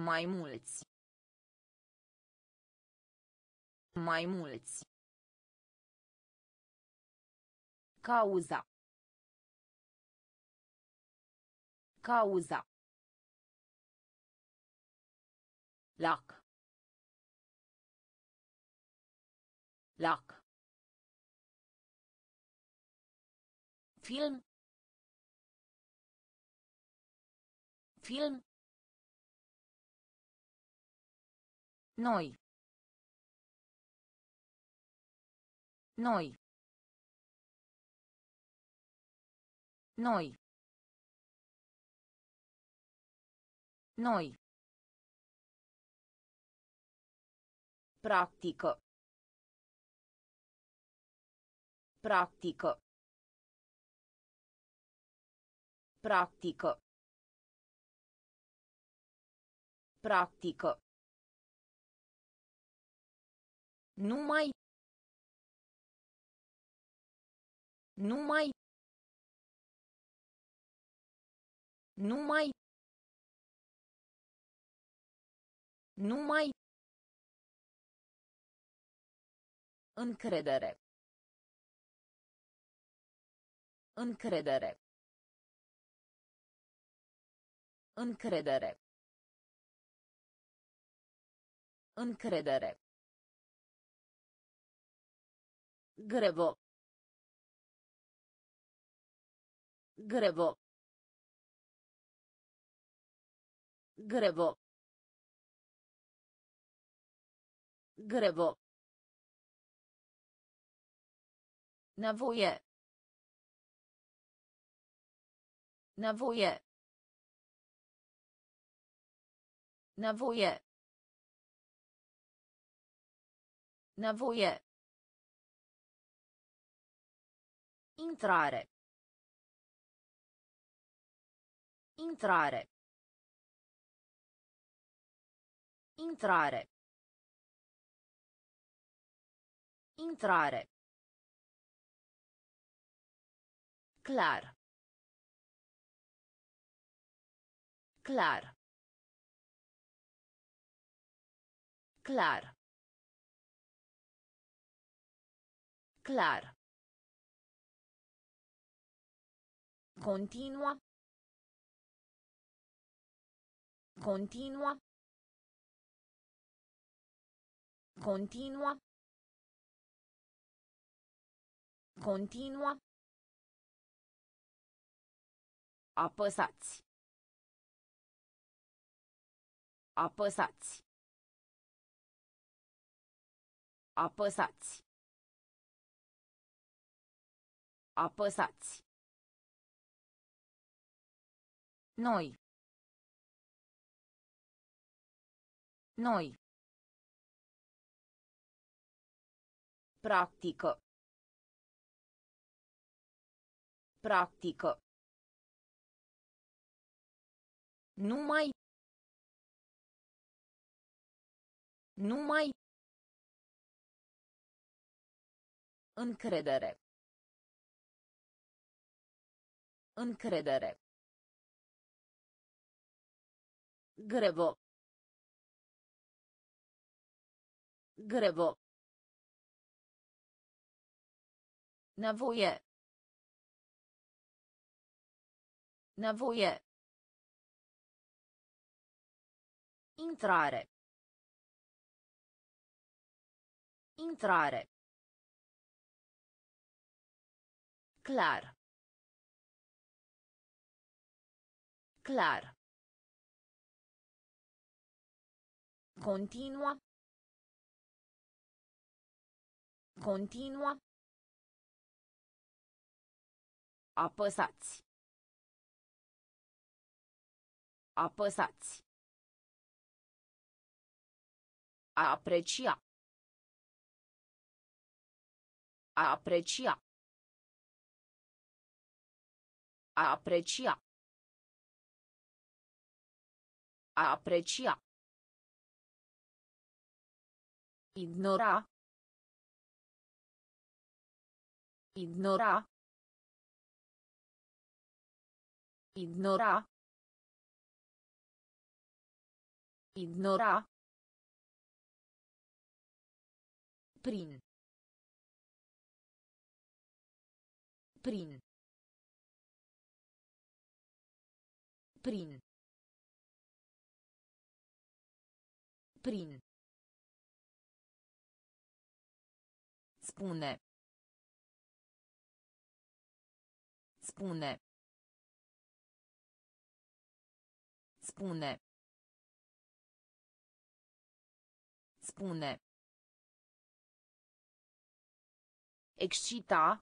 Mai mulți mai mulți Cauza. Cauza. Lac. Lac. Film. Film. Noi. Noi. Noi. Noi. Practică. Practică. Practică. Practică. Numai. Numai. Numai. Numai. Încredere. Încredere. Încredere. Încredere. Grevo. Grevo. Grevo. Grevo. Nevoie. Nevoie. Nevoie. Nevoie. Intrare. Intrare. Intrare. Intrare. Clar. Clar. Clar. Clar. Continua. Continua. Continua. Continua. Apăsați. Apăsați. Apăsați. Apăsați. Noi. Noi. Practică. Practică. Numai. Numai. Încredere. Încredere. Grevo. Grevo. Nevoie. Nevoie. Intrare. Intrare. Clar. Clar. Continua. Continua. Apăsați. Apăsați. A aprecia. A aprecia. A aprecia. A aprecia. Ignora. Ignora. Ignora. Ignora. Prin. Prin. Prin. Prin. Spune. Spune. Spune. Spune. Excita.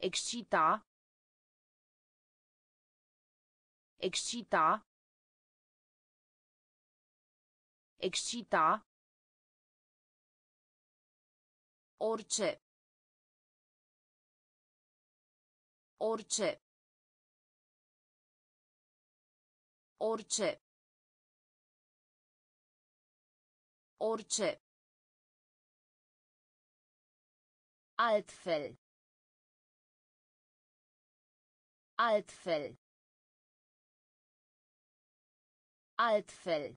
Excita. Excita. Excita. Orice. Orice. Orice. Orice. Altfel. Altfel. Altfel.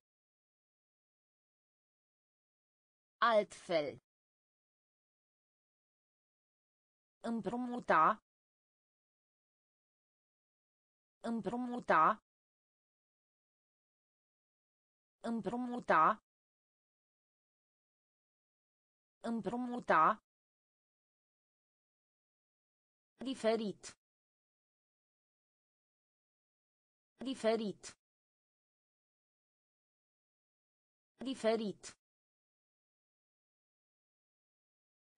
Altfel. Împrumuta. Împrumuta. Împrumuta. Împrumuta. Diferit. Diferit. Diferit.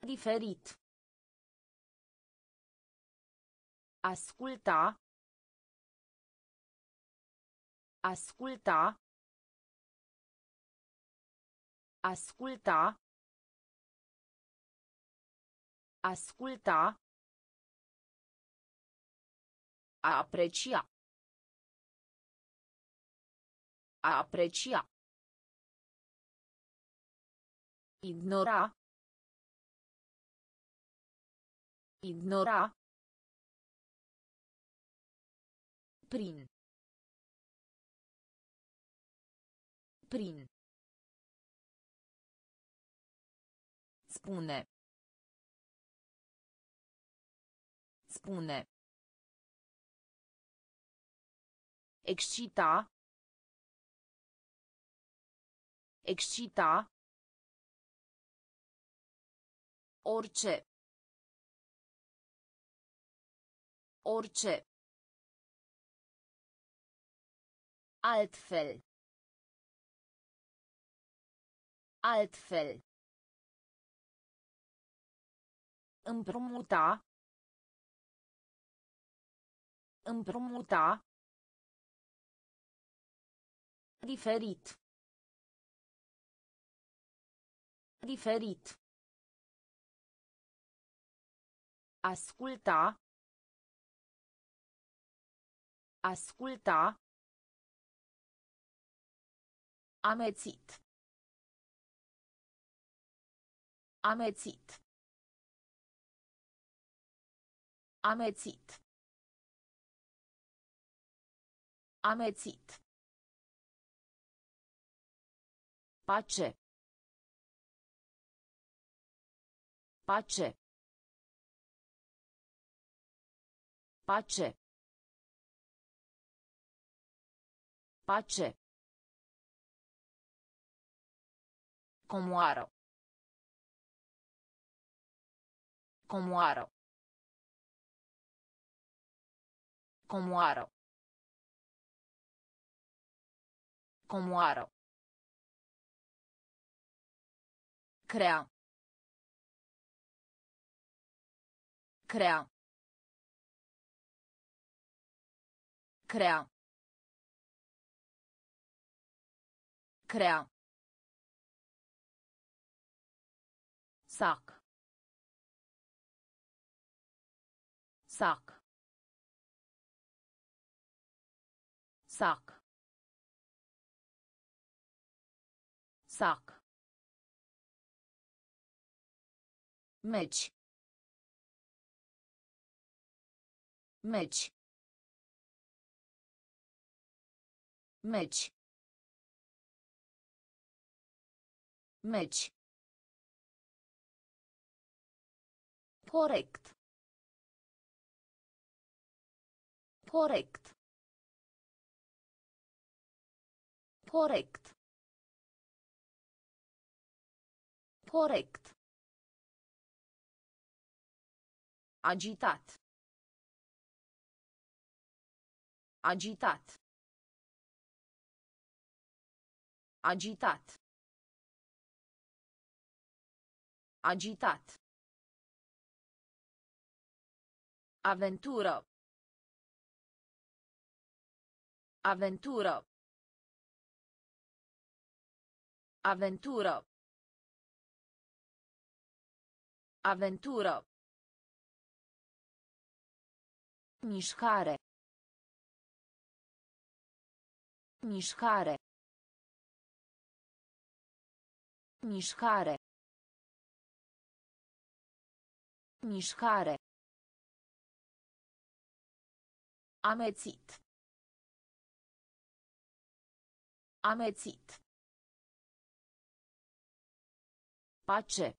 Diferit. Asculta. Asculta. Asculta. Asculta. A aprecia. A aprecia. Ignora. Ignora. Prin. Prin. Spune. Spune. Excita. Excita. Orice. Orice. Altfel. Altfel. Împrumuta. Împrumuta. Diferit. Diferit. Asculta. Asculta. Amețit. Amețit. Amețit. Amețit. Pace. Pace. Pace. Pace. Comoară. Comoară. Comoară. Comoară. Crea. Crea. Crea. Crea. Sac. Sac. Sac. Sac. Meci. Meci. Meci. Meci. Corect. Corect. Corect. Corect. Agitat. Agitat. Agitat. Agitat. Avventură. Avventură. Avventură. Avventură. Mișcare. Mișcare. Mișcare. Mișcare. Amețit. Amețit. Pace.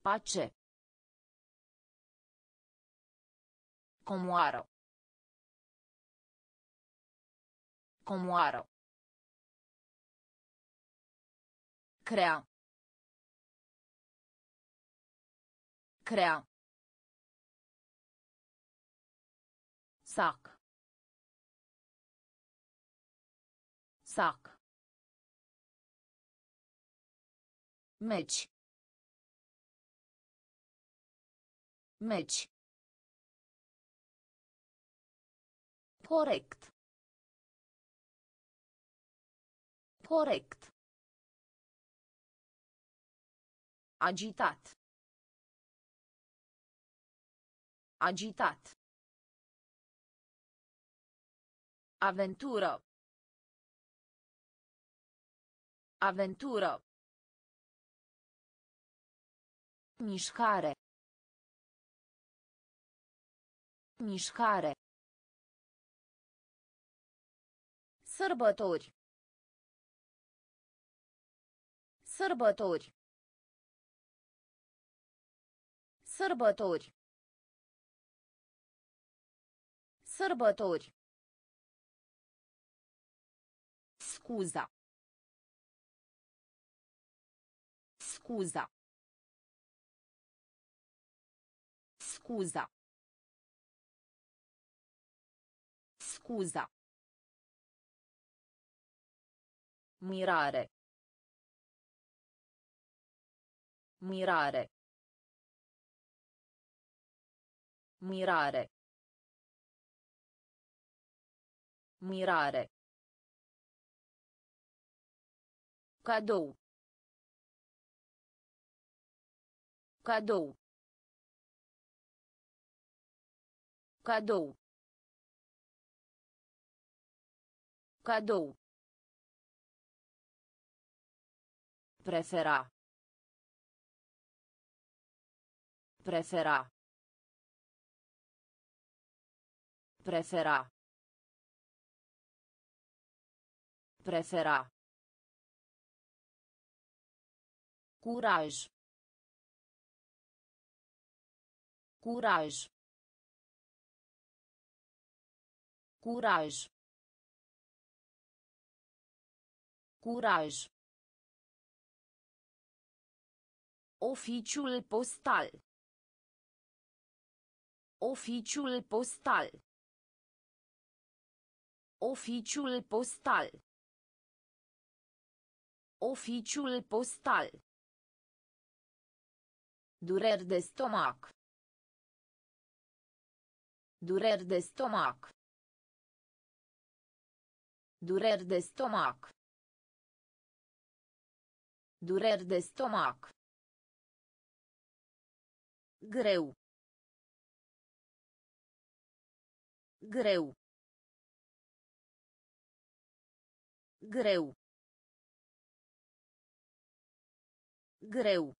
Pace. Comoară. Comoară. Crea. Crea. Sac. Sac. Meci. Meci. Corect. Corect. Agitat. Agitat. Avventură. Avventură. Mișcare. Mișcare. Sărbători. Sărbători. Sărbători. Sărbători. Scuza. Scuza. Scuza. Scuza. Mirare. Mirare. Mirare. Mirare. Cadou. Cadou. Cadou. Cadou. Prefera. Prefera. Prefera. Prefera. Curaj. Curaj. Curaj. Curaj. Oficiul postal. Oficiul postal. Oficiul postal. Oficiul postal. Dureri de stomac. Dureri de stomac. Dureri de stomac. Dureri de stomac. Greu. Greu. Greu. Greu.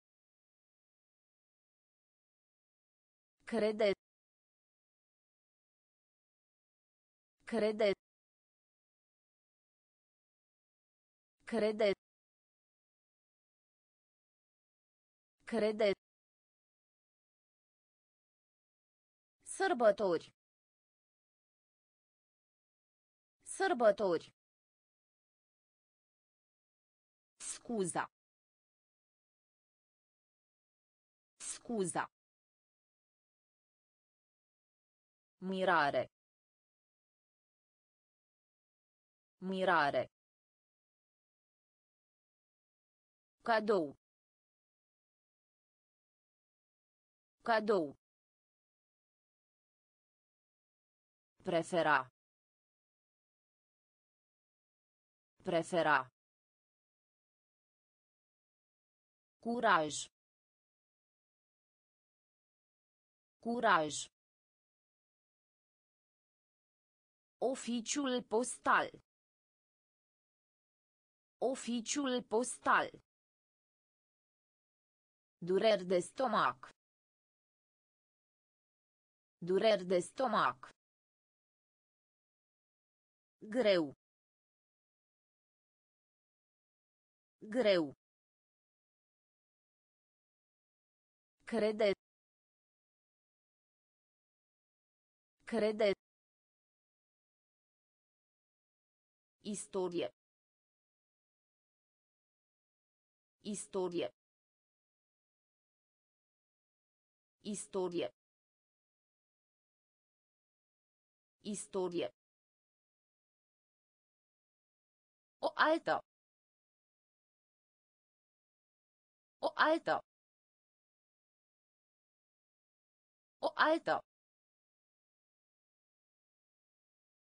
Crede. Crede. Crede. Crede. Sărbători. Sărbători. Scuza. Scuza. Mirare. Mirare. Cadou. Cadou. Prefera. Prefera. Curaj. Curaj. Oficiul postal. Oficiul postal. Dureri de stomac. Dureri de stomac. Greu. Greu. Crede. Crede. Istorie. Istorie. Istorie. Istorie. O altă. O altă. O altă.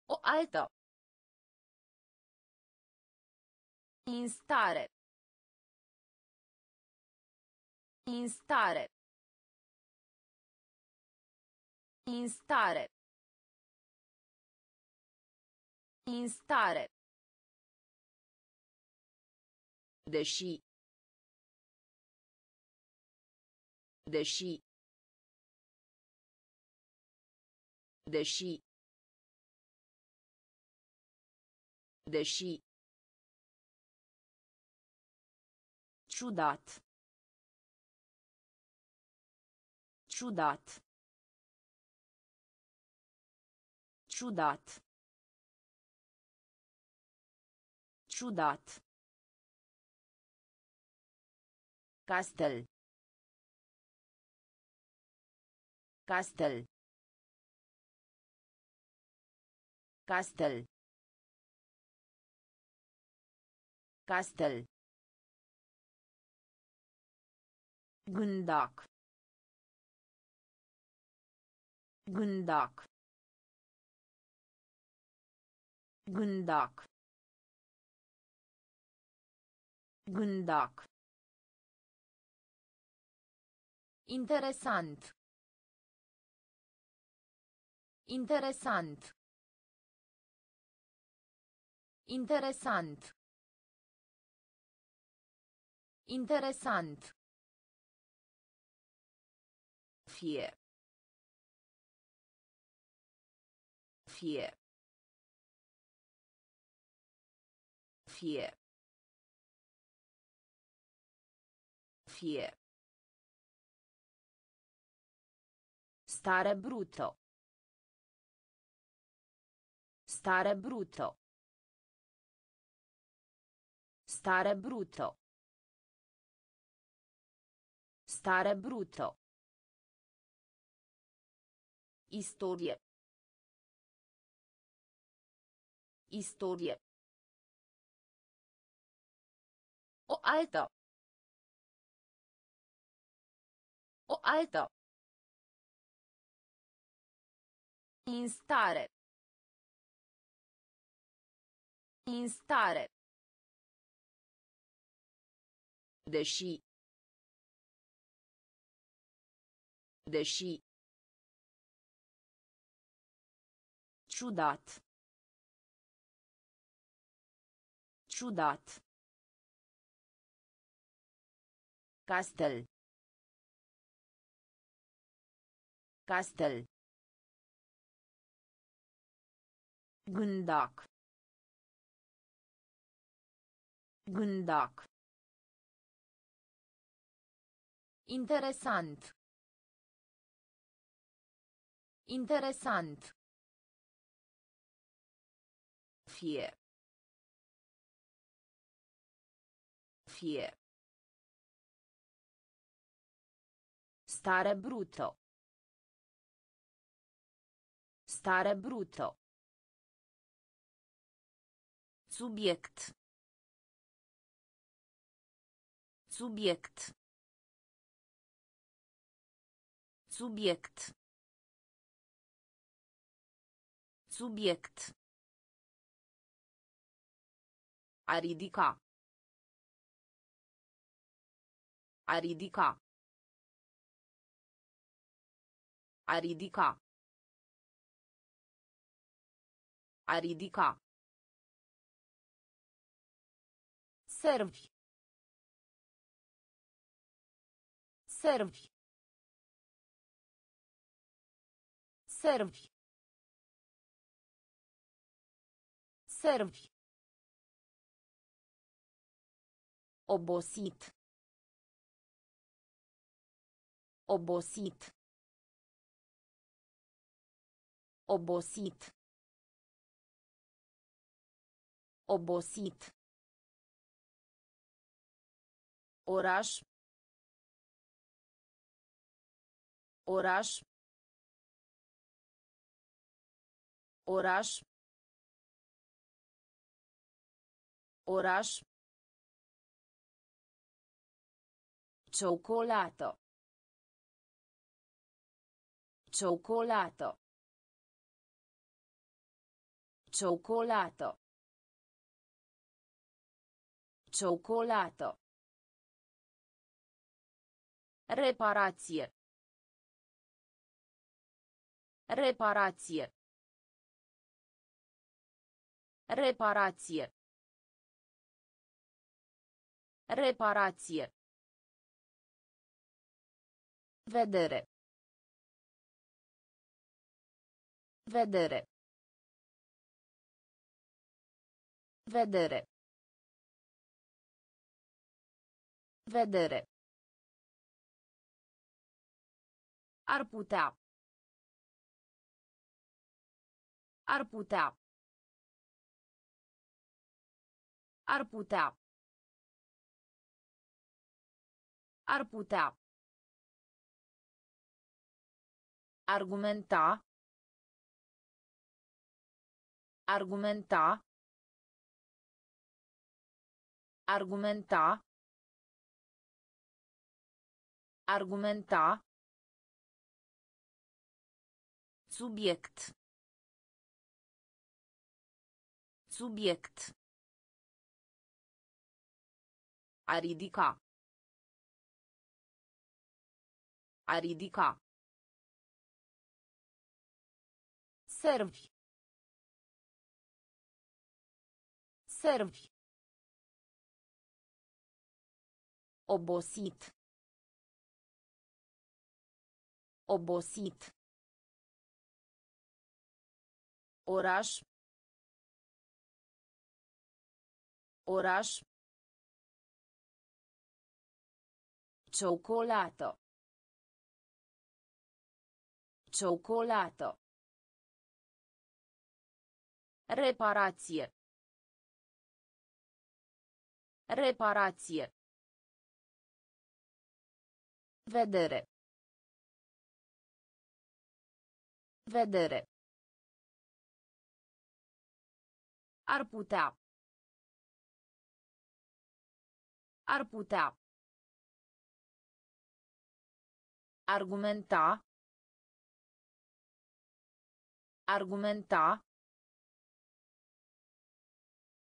O altă. Instare. Instare. Instare. Instare. Deși. Deși. Deși. Deși. Ciudat. Ciudat. Ciudat. Ciudat. Castel. Castel. Castel. Castel. Gândac. Gândac. Gândac. Gândac. Interesant. Interesant. Interesant. Interesant. Fie. Fie. Fie. Fie. Stare brutto. Stare brutto. Stare brutto. Stare brutto. Istorie. Istorie. O altă. O altă. Instare. Instare. Deși. Deși. Ciudat. Ciudat. Castel. Castel. Gândac. Gândac. Interesant. Interesant. Fie. Fie. Stare brutto. Stare brutto. Subiect. Subiect. Subiect. Subiect. A ridica. A ridica. A ridica. A ridica. Servi. Servi. Servi. Servi. Obosit. Obosit. Obosit. Obosit. Oraș. Oraș. Oraș. Oraș. Cioccolato. Cioccolato. Cioccolato. Cioccolato. Reparație. Reparație. Reparație. Reparație. Vedere. Vedere. Vedere. Vedere. Ar putea. Ar putea. Ar putea. Ar putea. Argumenta. Argumenta. Argumenta. Argumenta. Subiect. Subiect. A ridica. A ridica. Servi. Servi. Obosit. Obosit. Oraș. Oraș. Ciocolată. Ciocolată. Reparație. Reparație. Vedere. Vedere. Ar putea. Ar putea. Argumenta. Argumenta.